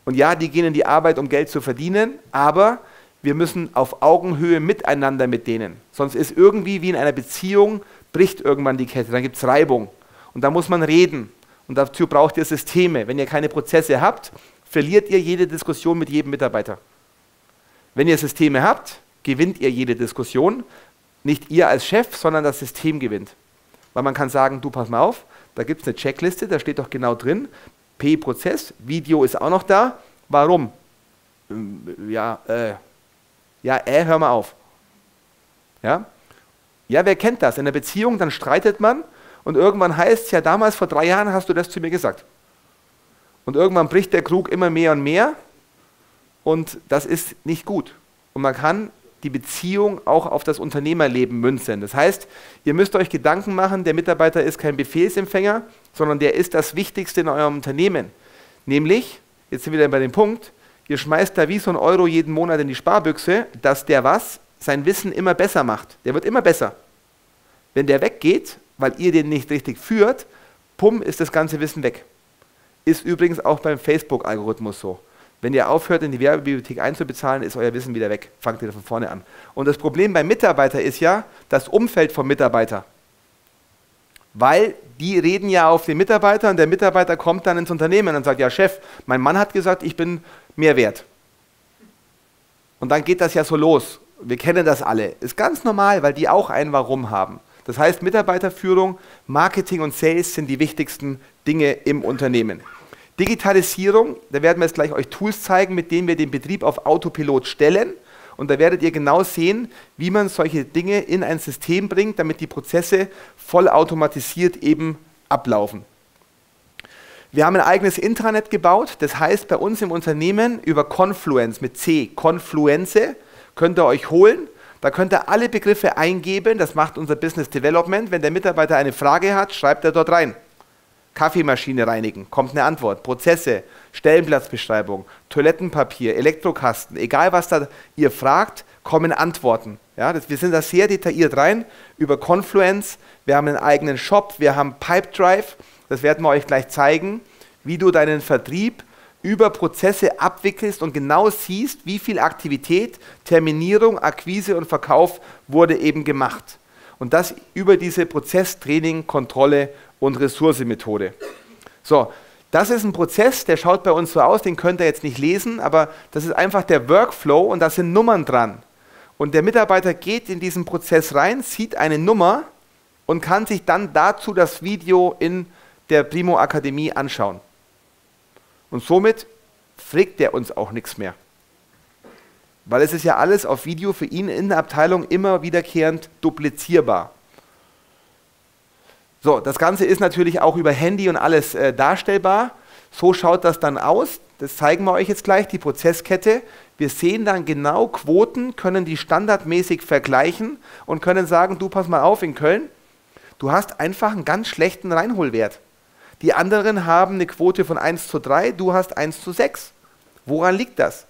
Und ja, die gehen in die Arbeit, um Geld zu verdienen, aber wir müssen auf Augenhöhe miteinander mit denen. Sonst ist irgendwie wie in einer Beziehung, bricht irgendwann die Kette, dann gibt es Reibung. Und da muss man reden. Und dazu braucht ihr Systeme. Wenn ihr keine Prozesse habt, verliert ihr jede Diskussion mit jedem Mitarbeiter. Wenn ihr Systeme habt, gewinnt ihr jede Diskussion. Nicht ihr als Chef, sondern das System gewinnt. Weil man kann sagen, du pass mal auf, da gibt es eine Checkliste, da steht doch genau drin, P-Prozess, Video ist auch noch da. Warum? Ähm, ja, äh, ja, äh, hör mal auf. Ja? Ja, wer kennt das? In der Beziehung, dann streitet man und irgendwann heißt es ja, damals vor drei Jahren hast du das zu mir gesagt. Und irgendwann bricht der Krug immer mehr und mehr und das ist nicht gut. Und man kann die Beziehung auch auf das Unternehmerleben münzen. Das heißt, ihr müsst euch Gedanken machen, der Mitarbeiter ist kein Befehlsempfänger, sondern der ist das Wichtigste in eurem Unternehmen. Nämlich, jetzt sind wir wieder bei dem Punkt, ihr schmeißt da wie so ein Euro jeden Monat in die Sparbüchse, dass der was? Sein Wissen immer besser macht. Der wird immer besser. Wenn der weggeht, weil ihr den nicht richtig führt, pum, ist das ganze Wissen weg. Ist übrigens auch beim Facebook-Algorithmus so. Wenn ihr aufhört, in die Werbebibliothek einzubezahlen, ist euer Wissen wieder weg. Fangt wieder von vorne an. Und das Problem beim Mitarbeiter ist ja das Umfeld vom Mitarbeiter. Weil die reden ja auf den Mitarbeiter und der Mitarbeiter kommt dann ins Unternehmen und sagt, ja Chef, mein Mann hat gesagt, ich bin mehr wert. Und dann geht das ja so los. Wir kennen das alle. Ist ganz normal, weil die auch ein Warum haben. Das heißt, Mitarbeiterführung, Marketing und Sales sind die wichtigsten Dinge im Unternehmen. Digitalisierung, da werden wir jetzt gleich euch Tools zeigen, mit denen wir den Betrieb auf Autopilot stellen. Und da werdet ihr genau sehen, wie man solche Dinge in ein System bringt, damit die Prozesse vollautomatisiert eben ablaufen. Wir haben ein eigenes Intranet gebaut, das heißt bei uns im Unternehmen über Confluence mit C, Confluence, könnt ihr euch holen. Da könnt ihr alle Begriffe eingeben, das macht unser Business Development. Wenn der Mitarbeiter eine Frage hat, schreibt er dort rein. Kaffeemaschine reinigen, kommt eine Antwort. Prozesse, Stellenplatzbeschreibung, Toilettenpapier, Elektrokasten, egal was da ihr fragt, kommen Antworten. Ja, das, wir sind da sehr detailliert rein über Confluence. Wir haben einen eigenen Shop, wir haben Pipedrive. Das werden wir euch gleich zeigen, wie du deinen Vertrieb über Prozesse abwickelst und genau siehst, wie viel Aktivität, Terminierung, Akquise und Verkauf wurde eben gemacht. Und das über diese Prozesstraining, Kontrolle und Ressourcemethode. So, das ist ein Prozess, der schaut bei uns so aus, den könnt ihr jetzt nicht lesen, aber das ist einfach der Workflow und da sind Nummern dran. Und der Mitarbeiter geht in diesen Prozess rein, sieht eine Nummer und kann sich dann dazu das Video in der Primo Akademie anschauen. Und somit fragt er uns auch nichts mehr. Weil es ist ja alles auf Video für ihn in der Abteilung immer wiederkehrend duplizierbar. So, das Ganze ist natürlich auch über Handy und alles äh, darstellbar. So schaut das dann aus. Das zeigen wir euch jetzt gleich, die Prozesskette. Wir sehen dann genau Quoten, können die standardmäßig vergleichen und können sagen, du pass mal auf in Köln, du hast einfach einen ganz schlechten Reinholwert. Die anderen haben eine Quote von 1 zu 3, du hast 1 zu 6. Woran liegt das?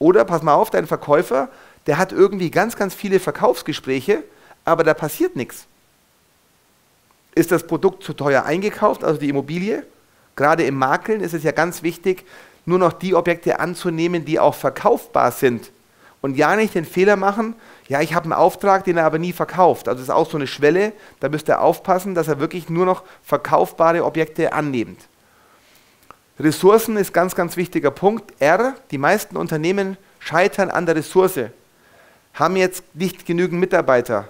Oder pass mal auf, dein Verkäufer, der hat irgendwie ganz, ganz viele Verkaufsgespräche, aber da passiert nichts. Ist das Produkt zu teuer eingekauft, also die Immobilie? Gerade im Makeln ist es ja ganz wichtig, nur noch die Objekte anzunehmen, die auch verkaufbar sind. Und ja nicht den Fehler machen, ja, ich habe einen Auftrag, den er aber nie verkauft. Also das ist auch so eine Schwelle, da müsst ihr aufpassen, dass er wirklich nur noch verkaufbare Objekte annimmt. Ressourcen ist ganz, ganz wichtiger Punkt. R, die meisten Unternehmen scheitern an der Ressource, haben jetzt nicht genügend Mitarbeiter,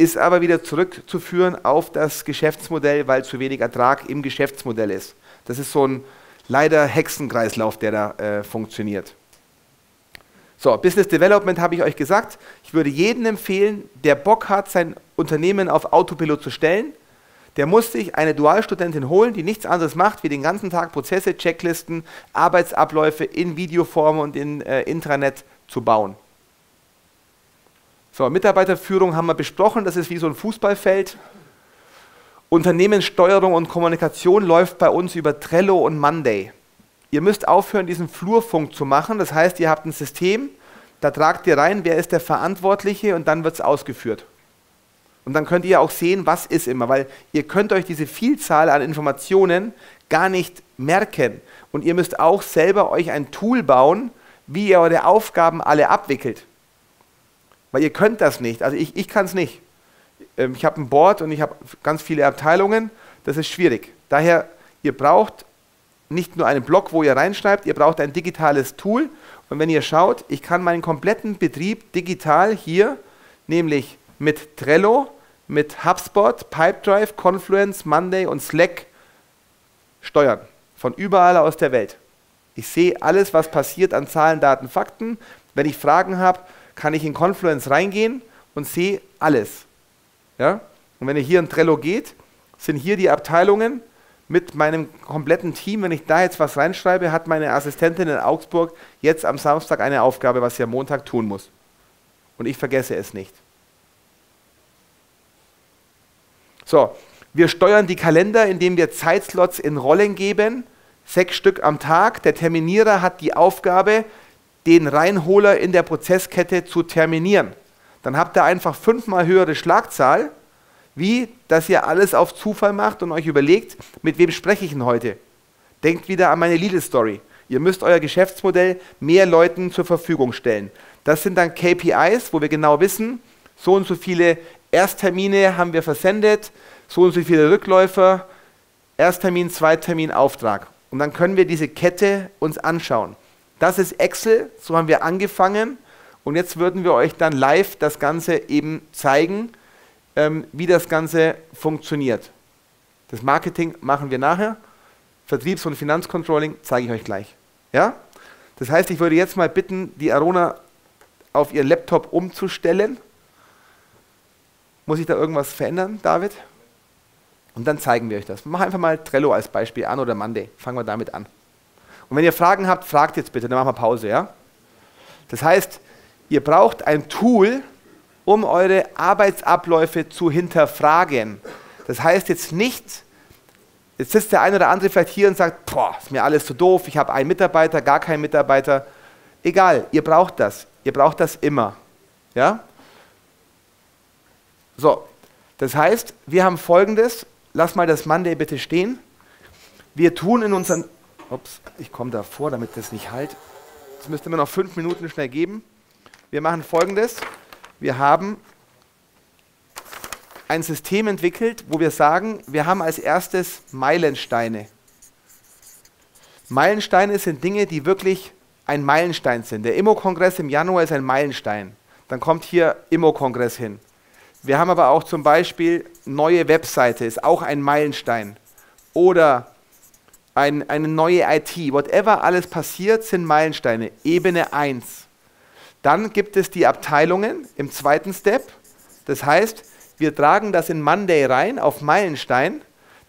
ist aber wieder zurückzuführen auf das Geschäftsmodell, weil zu wenig Ertrag im Geschäftsmodell ist. Das ist so ein leider Hexenkreislauf, der da äh, funktioniert. So, Business Development habe ich euch gesagt. Ich würde jedem empfehlen, der Bock hat, sein Unternehmen auf Autopilot zu stellen, der muss sich eine Dualstudentin holen, die nichts anderes macht, wie den ganzen Tag Prozesse, Checklisten, Arbeitsabläufe in Videoform und in äh, Intranet zu bauen. So, Mitarbeiterführung haben wir besprochen, das ist wie so ein Fußballfeld. Unternehmenssteuerung und Kommunikation läuft bei uns über Trello und Monday. Ihr müsst aufhören, diesen Flurfunk zu machen. Das heißt, ihr habt ein System, da tragt ihr rein, wer ist der Verantwortliche und dann wird es ausgeführt. Und dann könnt ihr auch sehen, was ist immer, weil ihr könnt euch diese Vielzahl an Informationen gar nicht merken. Und ihr müsst auch selber euch ein Tool bauen, wie ihr eure Aufgaben alle abwickelt. Weil ihr könnt das nicht. Also ich, ich kann es nicht. Ähm, ich habe ein Board und ich habe ganz viele Abteilungen. Das ist schwierig. Daher, ihr braucht nicht nur einen Blog, wo ihr reinschreibt, ihr braucht ein digitales Tool. Und wenn ihr schaut, ich kann meinen kompletten Betrieb digital hier, nämlich mit Trello, mit HubSpot, Pipedrive, Confluence, Monday und Slack steuern. Von überall aus der Welt. Ich sehe alles, was passiert an Zahlen, Daten, Fakten. Wenn ich Fragen habe, kann ich in Confluence reingehen und sehe alles. Ja? Und wenn ihr hier in Trello geht, sind hier die Abteilungen mit meinem kompletten Team. Wenn ich da jetzt was reinschreibe, hat meine Assistentin in Augsburg jetzt am Samstag eine Aufgabe, was sie am Montag tun muss. und ich vergesse es nicht. So, wir steuern die Kalender, indem wir Zeitslots in Rollen geben, sechs Stück am Tag. Der Terminierer hat die Aufgabe, den Reinholer in der Prozesskette zu terminieren. Dann habt ihr einfach fünfmal höhere Schlagzahl, wie dass ihr alles auf Zufall macht und euch überlegt, mit wem spreche ich denn heute. Denkt wieder an meine Lidl-Story. Ihr müsst euer Geschäftsmodell mehr Leuten zur Verfügung stellen. Das sind dann KPIs, wo wir genau wissen, so und so viele Ersttermine haben wir versendet, so und so viele Rückläufer, Ersttermin, Zweittermin, Auftrag. Und dann können wir diese Kette uns anschauen. Das ist Excel, so haben wir angefangen. Und jetzt würden wir euch dann live das Ganze eben zeigen, ähm, wie das Ganze funktioniert. Das Marketing machen wir nachher. Vertriebs- und Finanzcontrolling zeige ich euch gleich. Ja? Das heißt, ich würde jetzt mal bitten, die Arona auf ihren Laptop umzustellen. Muss ich da irgendwas verändern, David? Und dann zeigen wir euch das. Machen einfach mal Trello als Beispiel an oder Monday. Fangen wir damit an. Und wenn ihr Fragen habt, fragt jetzt bitte, dann machen wir Pause, ja? Das heißt, ihr braucht ein Tool, um eure Arbeitsabläufe zu hinterfragen. Das heißt jetzt nicht, jetzt sitzt der eine oder andere vielleicht hier und sagt, boah, ist mir alles zu doof, ich habe einen Mitarbeiter, gar keinen Mitarbeiter. Egal, ihr braucht das. Ihr braucht das immer. Ja? So, das heißt, wir haben folgendes, lass mal das Monday bitte stehen. Wir tun in unseren, ups, ich komme da vor, damit das nicht halt. Das müsste mir noch fünf Minuten schnell geben. Wir machen folgendes, wir haben ein System entwickelt, wo wir sagen, wir haben als erstes Meilensteine. Meilensteine sind Dinge, die wirklich ein Meilenstein sind. Der Immo-Kongress im Januar ist ein Meilenstein. Dann kommt hier Immo-Kongress hin. Wir haben aber auch zum Beispiel neue Webseite, ist auch ein Meilenstein. Oder ein, eine neue IT. Whatever alles passiert, sind Meilensteine. Ebene 1. Dann gibt es die Abteilungen im zweiten Step. Das heißt, wir tragen das in Monday rein auf Meilenstein.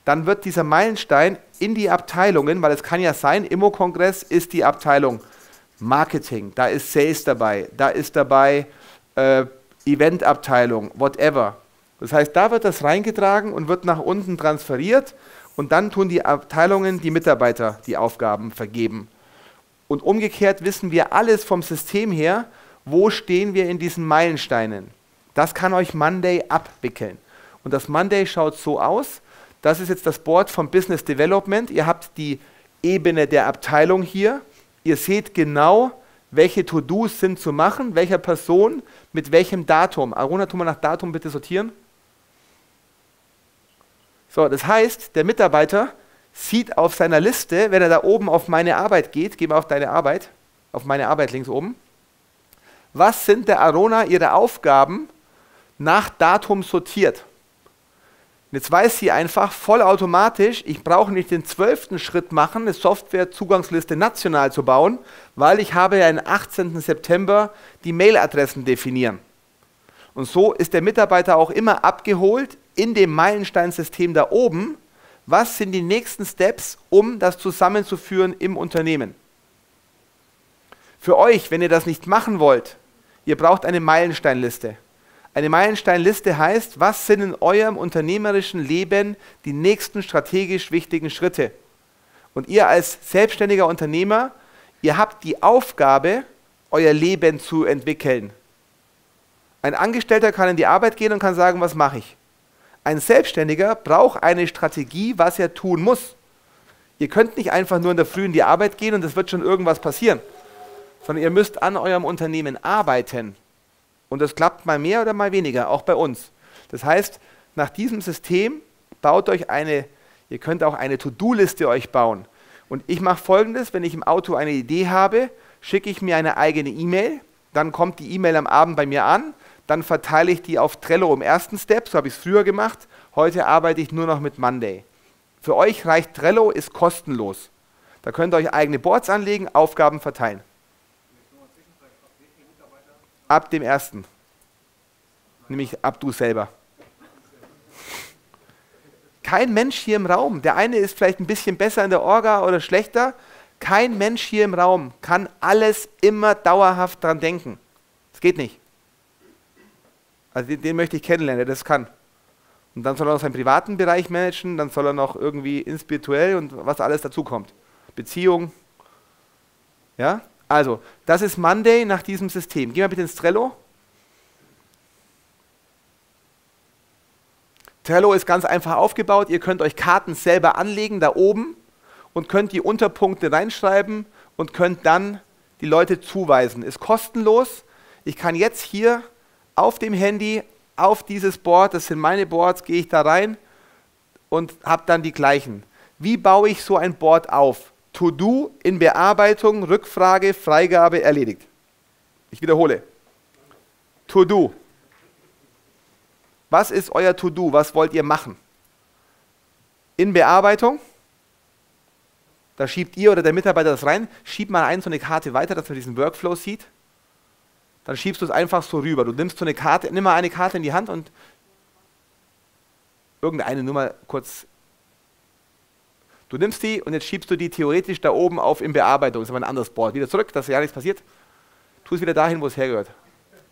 Dann wird dieser Meilenstein in die Abteilungen, weil es kann ja sein, Immo-Kongress ist die Abteilung Marketing, da ist Sales dabei, da ist dabei äh, Eventabteilung, whatever. Das heißt, da wird das reingetragen und wird nach unten transferiert und dann tun die Abteilungen, die Mitarbeiter die Aufgaben vergeben. Und umgekehrt wissen wir alles vom System her, wo stehen wir in diesen Meilensteinen. Das kann euch Monday abwickeln. Und das Monday schaut so aus, das ist jetzt das Board vom Business Development. Ihr habt die Ebene der Abteilung hier Ihr seht genau, welche To-Dos sind zu machen, welcher Person, mit welchem Datum. Aruna, tu mal nach Datum bitte sortieren. So, das heißt, der Mitarbeiter sieht auf seiner Liste, wenn er da oben auf meine Arbeit geht, geh mal auf deine Arbeit, auf meine Arbeit links oben, was sind der Arona ihre Aufgaben nach Datum sortiert. Und jetzt weiß sie einfach vollautomatisch, ich brauche nicht den zwölften Schritt machen, eine Software-Zugangsliste national zu bauen, weil ich habe ja am 18. September die Mailadressen definieren. Und so ist der Mitarbeiter auch immer abgeholt in dem Meilensteinsystem da oben. Was sind die nächsten Steps, um das zusammenzuführen im Unternehmen? Für euch, wenn ihr das nicht machen wollt, ihr braucht eine Meilensteinliste. Eine Meilensteinliste heißt, was sind in eurem unternehmerischen Leben die nächsten strategisch wichtigen Schritte? Und ihr als selbstständiger Unternehmer, ihr habt die Aufgabe, euer Leben zu entwickeln. Ein Angestellter kann in die Arbeit gehen und kann sagen, was mache ich? Ein Selbstständiger braucht eine Strategie, was er tun muss. Ihr könnt nicht einfach nur in der Früh in die Arbeit gehen und es wird schon irgendwas passieren, sondern ihr müsst an eurem Unternehmen arbeiten. Und das klappt mal mehr oder mal weniger, auch bei uns. Das heißt, nach diesem System baut euch eine, ihr könnt auch eine To-Do-Liste euch bauen. Und ich mache folgendes, wenn ich im Auto eine Idee habe, schicke ich mir eine eigene E-Mail, dann kommt die E-Mail am Abend bei mir an, dann verteile ich die auf Trello im ersten Step, so habe ich es früher gemacht. Heute arbeite ich nur noch mit Monday. Für euch reicht Trello, ist kostenlos. Da könnt ihr euch eigene Boards anlegen, Aufgaben verteilen. Ab dem ersten. Nämlich ab du selber. Kein Mensch hier im Raum, der eine ist vielleicht ein bisschen besser in der Orga oder schlechter, kein Mensch hier im Raum kann alles immer dauerhaft dran denken. Das geht nicht. Also den, den möchte ich kennenlernen, der das kann. Und dann soll er noch seinen privaten Bereich managen, dann soll er noch irgendwie inspirituell und was alles dazu kommt. Beziehung. Ja? Also, das ist Monday nach diesem System. Gehen wir bitte ins Trello. Trello ist ganz einfach aufgebaut. Ihr könnt euch Karten selber anlegen da oben und könnt die Unterpunkte reinschreiben und könnt dann die Leute zuweisen. Ist kostenlos. Ich kann jetzt hier auf dem Handy auf dieses Board, das sind meine Boards, gehe ich da rein und habe dann die gleichen. Wie baue ich so ein Board auf? To-Do in Bearbeitung, Rückfrage, Freigabe erledigt. Ich wiederhole. To-Do. Was ist euer To-Do? Was wollt ihr machen? In Bearbeitung, da schiebt ihr oder der Mitarbeiter das rein, schiebt mal ein so eine Karte weiter, dass man diesen Workflow sieht. Dann schiebst du es einfach so rüber. Du nimmst so eine Karte, nimm mal eine Karte in die Hand und irgendeine nur mal kurz. Du nimmst die und jetzt schiebst du die theoretisch da oben auf in Bearbeitung. Das ist aber ein anderes Board. Wieder zurück, dass ja nichts passiert. Tu es wieder dahin, wo es hergehört.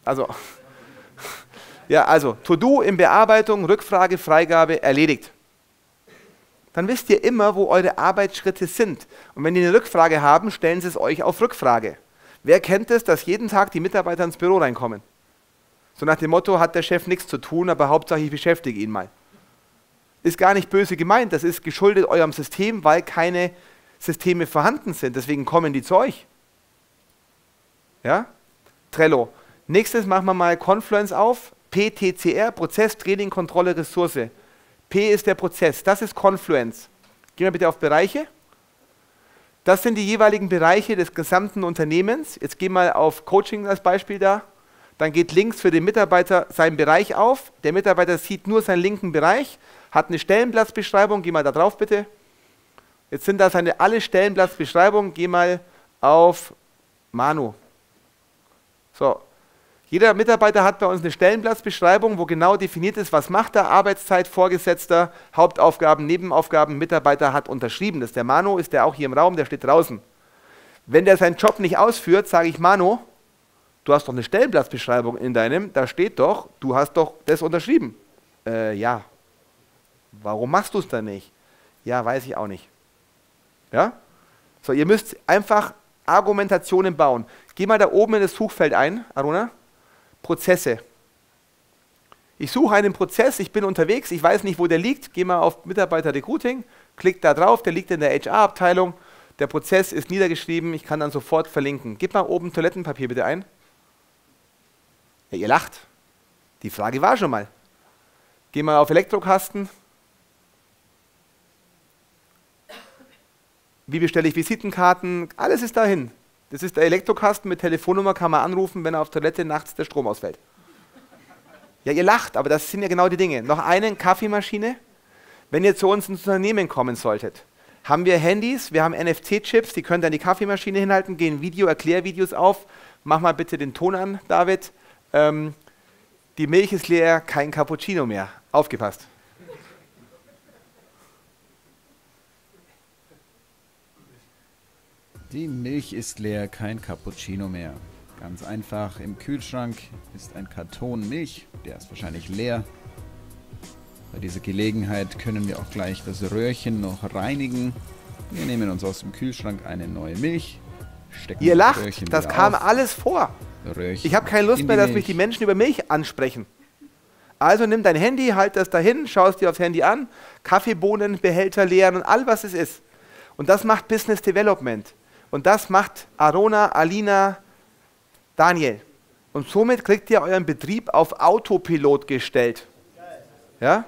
Also, ja, also To-Do in Bearbeitung, Rückfrage, Freigabe erledigt. Dann wisst ihr immer, wo eure Arbeitsschritte sind. Und wenn ihr eine Rückfrage haben, stellen Sie es euch auf Rückfrage. Wer kennt es, dass jeden Tag die Mitarbeiter ins Büro reinkommen? So nach dem Motto, hat der Chef nichts zu tun, aber Hauptsache ich beschäftige ihn mal. Ist gar nicht böse gemeint, das ist geschuldet eurem System, weil keine Systeme vorhanden sind. Deswegen kommen die zu euch. Ja? Trello. Nächstes machen wir mal Confluence auf. PTCR, Prozess, Training, Kontrolle, Ressource. P ist der Prozess, das ist Confluence. Gehen wir bitte auf Bereiche. Das sind die jeweiligen Bereiche des gesamten Unternehmens. Jetzt gehen wir auf Coaching als Beispiel da. Dann geht links für den Mitarbeiter sein Bereich auf. Der Mitarbeiter sieht nur seinen linken Bereich, hat eine Stellenplatzbeschreibung. Geh mal da drauf bitte. Jetzt sind da seine alle Stellenplatzbeschreibungen. Geh mal auf Manu. So, jeder Mitarbeiter hat bei uns eine Stellenplatzbeschreibung, wo genau definiert ist, was macht er, Arbeitszeit, Vorgesetzter, Hauptaufgaben, Nebenaufgaben, Mitarbeiter hat unterschrieben. Das ist der Mano, ist der auch hier im Raum, der steht draußen. Wenn der seinen Job nicht ausführt, sage ich, Mano, du hast doch eine Stellenplatzbeschreibung in deinem, da steht doch, du hast doch das unterschrieben. Äh, ja. Warum machst du es dann nicht? Ja, weiß ich auch nicht. Ja? So, ihr müsst einfach Argumentationen bauen. Geh mal da oben in das Suchfeld ein, Aruna. Prozesse. Ich suche einen Prozess, ich bin unterwegs, ich weiß nicht, wo der liegt, gehe mal auf Mitarbeiter Recruiting, klick da drauf, der liegt in der HR-Abteilung, der Prozess ist niedergeschrieben, ich kann dann sofort verlinken. Gib mal oben Toilettenpapier bitte ein. Ja, ihr lacht. Die Frage war schon mal. Geh mal auf Elektrokasten. Wie bestelle ich Visitenkarten? Alles ist dahin. Das ist der Elektrokasten mit Telefonnummer, kann man anrufen, wenn auf Toilette nachts der Strom ausfällt. Ja, ihr lacht, aber das sind ja genau die Dinge. Noch eine Kaffeemaschine. Wenn ihr zu uns ins Unternehmen kommen solltet, haben wir Handys, wir haben NFC-Chips, die könnt ihr an die Kaffeemaschine hinhalten, gehen Video, Erklärvideos auf. Mach mal bitte den Ton an, David. Ähm, die Milch ist leer, kein Cappuccino mehr. Aufgepasst. Die Milch ist leer, kein Cappuccino mehr. Ganz einfach, im Kühlschrank ist ein Karton Milch, der ist wahrscheinlich leer. Bei dieser Gelegenheit können wir auch gleich das Röhrchen noch reinigen. Wir nehmen uns aus dem Kühlschrank eine neue Milch, stecken Ihr lacht, das, das kam auf. alles vor. Röhrchen ich habe keine Lust mehr, dass mich die Menschen über Milch ansprechen. Also nimm dein Handy, halt das dahin, schaust dir aufs Handy an, Kaffeebohnen, Behälter leeren und all was es ist. Und das macht Business Development. Und das macht Arona, Alina, Daniel. Und somit kriegt ihr euren Betrieb auf Autopilot gestellt. Ja?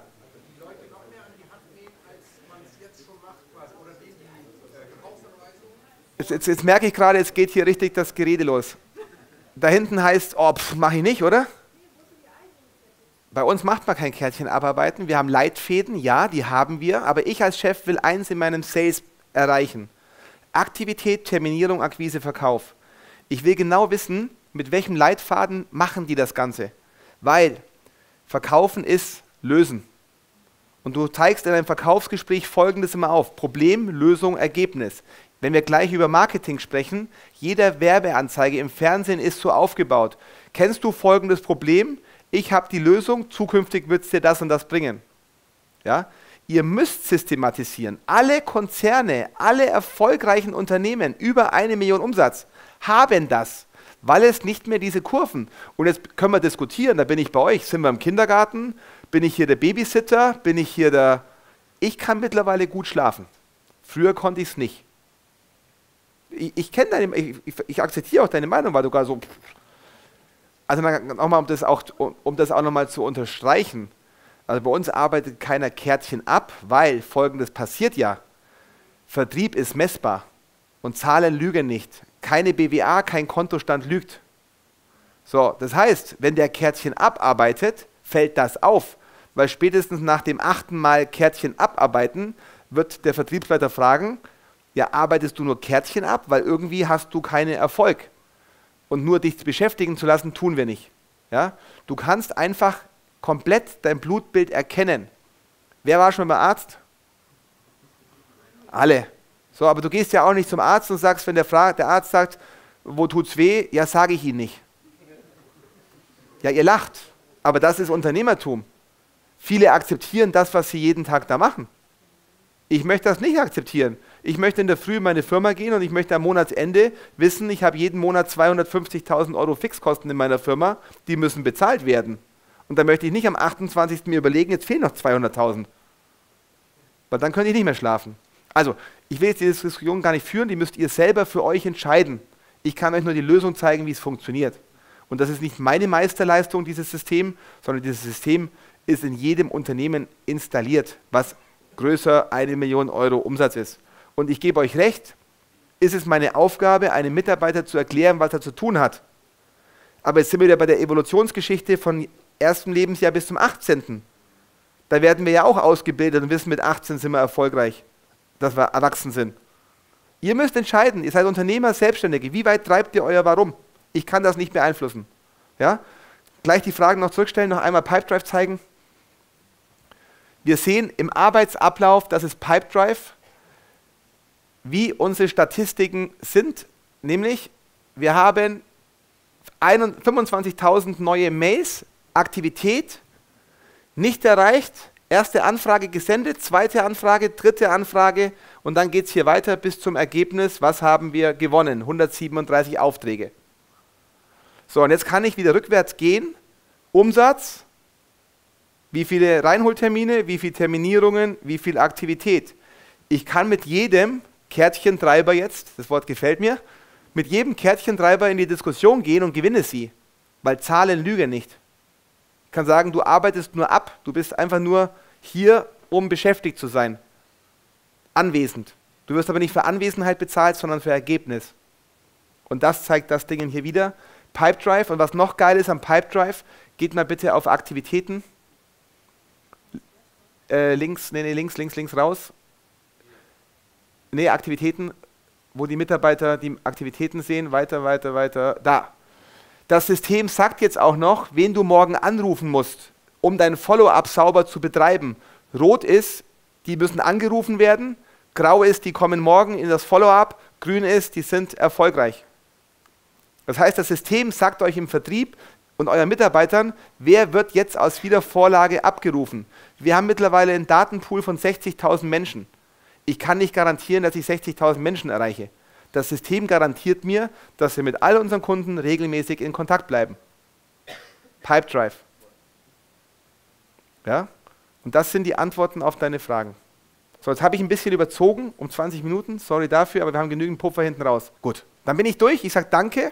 Jetzt, jetzt, jetzt, merke ich gerade, es geht hier richtig das Gerede los. Da hinten heißt, oh, mache ich nicht, oder? Bei uns macht man kein Kärtchen abarbeiten. Wir haben Leitfäden, ja, die haben wir. Aber ich als Chef will eins in meinem Sales erreichen. Aktivität, Terminierung, Akquise, Verkauf. Ich will genau wissen, mit welchem Leitfaden machen die das Ganze. Weil Verkaufen ist Lösen. Und du zeigst in einem Verkaufsgespräch Folgendes immer auf. Problem, Lösung, Ergebnis. Wenn wir gleich über Marketing sprechen, jeder Werbeanzeige im Fernsehen ist so aufgebaut. Kennst du folgendes Problem? ich habe die Lösung, zukünftig wird es dir das und das bringen. Ja? Ihr müsst systematisieren. Alle Konzerne, alle erfolgreichen Unternehmen, über eine Million Umsatz, haben das, weil es nicht mehr diese Kurven. Und jetzt können wir diskutieren, da bin ich bei euch, sind wir im Kindergarten, bin ich hier der Babysitter, bin ich hier der... Ich kann mittlerweile gut schlafen. Früher konnte ich es nicht. Ich, ich kenne deine, ich, ich, akzeptiere auch deine Meinung, weil du gar so... Also nochmal, um das auch, um das auch nochmal zu unterstreichen, also bei uns arbeitet keiner Kärtchen ab, weil folgendes passiert ja. Vertrieb ist messbar und Zahlen lügen nicht. Keine BWA, kein Kontostand lügt. So, das heißt, wenn der Kärtchen abarbeitet, fällt das auf, weil spätestens nach dem achten Mal Kärtchen abarbeiten wird der Vertriebsleiter fragen, ja, arbeitest du nur Kärtchen ab, weil irgendwie hast du keinen Erfolg. Und nur dich beschäftigen zu lassen, tun wir nicht. Ja? Du kannst einfach komplett dein Blutbild erkennen. Wer war schon beim Arzt? Alle. So, aber du gehst ja auch nicht zum Arzt und sagst, wenn der, Fra der Arzt sagt, wo tut's weh? Ja, sage ich Ihnen nicht. Ja, ihr lacht, aber das ist Unternehmertum. Viele akzeptieren das, was sie jeden Tag da machen. Ich möchte das nicht akzeptieren. Ich möchte in der Früh in meine Firma gehen und ich möchte am Monatsende wissen, ich habe jeden Monat 250.000 Euro Fixkosten in meiner Firma, die müssen bezahlt werden. Und dann möchte ich nicht am 28. mir überlegen, jetzt fehlen noch 200.000. Weil dann könnte ich nicht mehr schlafen. Also, ich will jetzt die Diskussion gar nicht führen, die müsst ihr selber für euch entscheiden. Ich kann euch nur die Lösung zeigen, wie es funktioniert. Und das ist nicht meine Meisterleistung, dieses System, sondern dieses System ist in jedem Unternehmen installiert, was größer eine Million Euro Umsatz ist. Und ich gebe euch recht, ist es meine Aufgabe, einem Mitarbeiter zu erklären, was er zu tun hat. Aber jetzt sind wir wieder bei der Evolutionsgeschichte von ersten Lebensjahr bis zum 18. Da werden wir ja auch ausgebildet und wissen, mit 18 sind wir erfolgreich, dass wir erwachsen sind. Ihr müsst entscheiden, ihr seid Unternehmer, Selbstständige. Wie weit treibt ihr euer Warum? Ich kann das nicht beeinflussen. Ja? Gleich die Fragen noch zurückstellen, noch einmal Pipedrive zeigen. Wir sehen im Arbeitsablauf, das ist Pipedrive, wie unsere Statistiken sind. Nämlich, wir haben 25.000 neue Mails Aktivität nicht erreicht, erste Anfrage gesendet, zweite Anfrage, dritte Anfrage und dann geht es hier weiter bis zum Ergebnis, was haben wir gewonnen? 137 Aufträge. So, und jetzt kann ich wieder rückwärts gehen. Umsatz, wie viele Reinholtermine, wie viele Terminierungen, wie viel Aktivität. Ich kann mit jedem Kärtchentreiber jetzt, das Wort gefällt mir, mit jedem Kärtchentreiber in die Diskussion gehen und gewinne sie, weil Zahlen lügen nicht kann sagen, du arbeitest nur ab, du bist einfach nur hier, um beschäftigt zu sein, anwesend. Du wirst aber nicht für Anwesenheit bezahlt, sondern für Ergebnis. Und das zeigt das Ding hier wieder. Pipedrive und was noch geil ist am Pipedrive, geht mal bitte auf Aktivitäten. Äh, links, nee, nee, links, links, links raus. Nee, Aktivitäten, wo die Mitarbeiter die Aktivitäten sehen. Weiter, weiter, weiter. Da. Das System sagt jetzt auch noch, wen du morgen anrufen musst, um dein Follow-up sauber zu betreiben. Rot ist, die müssen angerufen werden. Grau ist, die kommen morgen in das Follow-up. Grün ist, die sind erfolgreich. Das heißt, das System sagt euch im Vertrieb und euren Mitarbeitern, wer wird jetzt aus Wiedervorlage abgerufen. Wir haben mittlerweile einen Datenpool von 60.000 Menschen. Ich kann nicht garantieren, dass ich 60.000 Menschen erreiche. Das System garantiert mir, dass wir mit all unseren Kunden regelmäßig in Kontakt bleiben. Pipedrive. Ja? Und das sind die Antworten auf deine Fragen. So, jetzt habe ich ein bisschen überzogen um 20 Minuten. Sorry dafür, aber wir haben genügend Puffer hinten raus. Gut, dann bin ich durch. Ich sage Danke.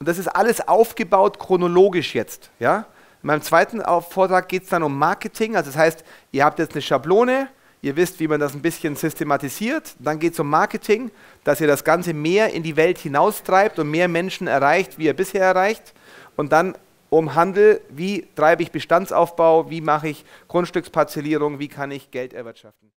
Und das ist alles aufgebaut chronologisch jetzt. Ja? In meinem zweiten Vortrag geht es dann um Marketing. Also das heißt, ihr habt jetzt eine Schablone, Ihr wisst, wie man das ein bisschen systematisiert. Dann geht es um Marketing, dass ihr das Ganze mehr in die Welt hinaustreibt und mehr Menschen erreicht, wie ihr bisher erreicht. Und dann um Handel, wie treibe ich Bestandsaufbau, wie mache ich Grundstücksparzellierung, wie kann ich Geld erwirtschaften.